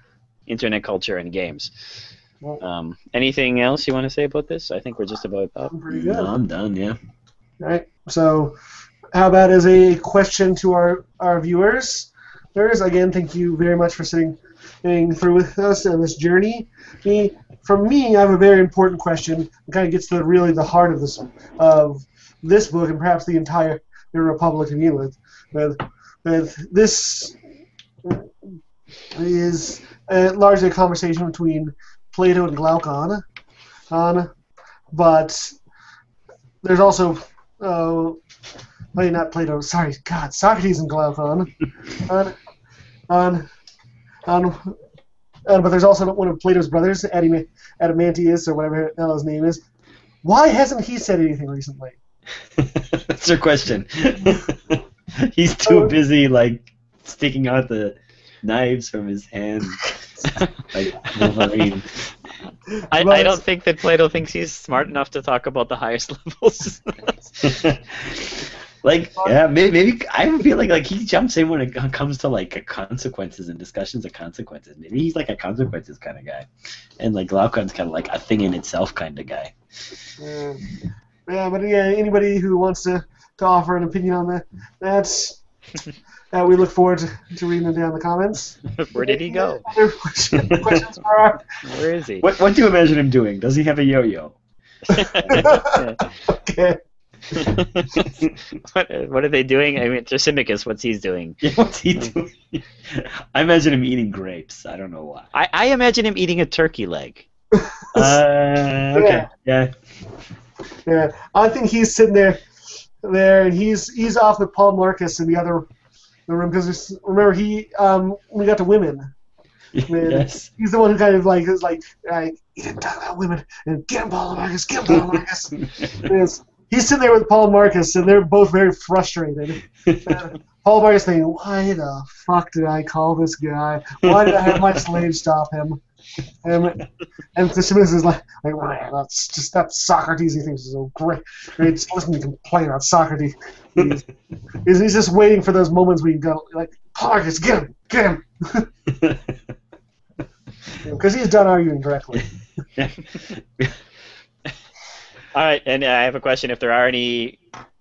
S2: internet culture and games.
S1: Well-
S2: Um, anything else you want to say about this? I think we're just about up.
S1: I'm pretty good.
S3: No, I'm done. Yeah.
S1: All right. So, how about as a question to our our viewers? There is again, thank you very much for sitting, sitting through with us on this journey. Me, for me, I have a very important question. It kind of gets to the, really the heart of this of this book and perhaps the entire the Republic to begin with. With, this is largely a conversation between Plato and Glaucon, on, but there's also uh, not Plato. Sorry, God, Socrates and Glaucon. on, on, on, uh, but there's also one of Plato's brothers, Adam- Adeimantus, or whatever the hell his name is. Why hasn't he said anything recently?
S3: That's your question. He's too
S1: Oh.
S3: busy like sticking out the knives from his hands, like Wolverine.
S2: I, I don't think that Plato thinks he's smart enough to talk about the highest levels.
S3: Like yeah, maybe, maybe I feel like like he jumps in when it comes to like consequences and discussions of consequences. Maybe he's like a consequences kind of guy, and like Glaucon's kind of like a thing in itself kind of guy.
S1: Yeah, yeah but yeah, anybody who wants to, to offer an opinion on that, that's Uh, we look forward to, to reading them down in the comments.
S2: Where did he go?
S1: Questions for our
S2: Where is he?
S3: What What do you imagine him doing? Does he have a yo-yo?
S1: okay.
S2: what, what are they doing? I mean, Thrasymachus, what's he doing?
S3: Yeah, what's he doing? I imagine him eating grapes. I don't know why.
S2: I, I imagine him eating a turkey leg.
S3: Uh, okay. Yeah.
S1: Yeah, I think he's sitting there, there, and he's he's off with Polemarchus in the other the room because remember he um we got to women, Man.
S3: yes.
S1: he's the one who kind of like is like like you didn't talk about women and get him Polemarchus, get him Polemarchus. He's sitting there with Polemarchus, and they're both very frustrated. Polemarchus thinking, why the fuck did I call this guy? Why did I have my slave stop him? And and is like, like "Wow, that's just that Socrates he thinks is so great. Great, just listen to complain about Socrates. He's, he's, he's just waiting for those moments where you go like, Polemarchus, get him, get him, because he's done arguing directly.
S2: All right, and I have a question. If there are any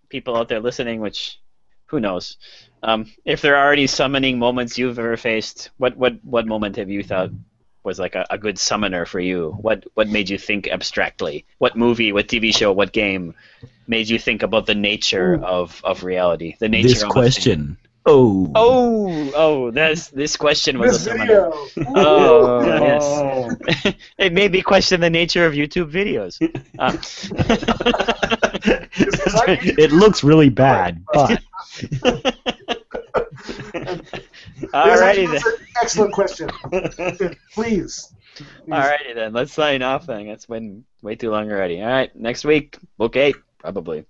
S2: people out there listening, which who knows, um, if there are any summoning moments you've ever faced, what what what moment have you thought was like a, a good summoner for you? What what made you think abstractly? What movie, what TV show, what game made you think about the nature
S1: Ooh.
S2: of, of reality? The nature
S4: This
S2: of
S4: question. Oh.
S2: Oh, oh, that's this question was
S1: This
S2: a
S1: video.
S2: Oh,
S3: Oh.
S2: yes. it made me question the nature of YouTube videos. Uh,
S4: it looks really bad, but
S2: Alrighty then.
S1: excellent question. Please.
S2: Alrighty then. Let's sign off then. It's been way too long already. All right, next week, book eight, probably.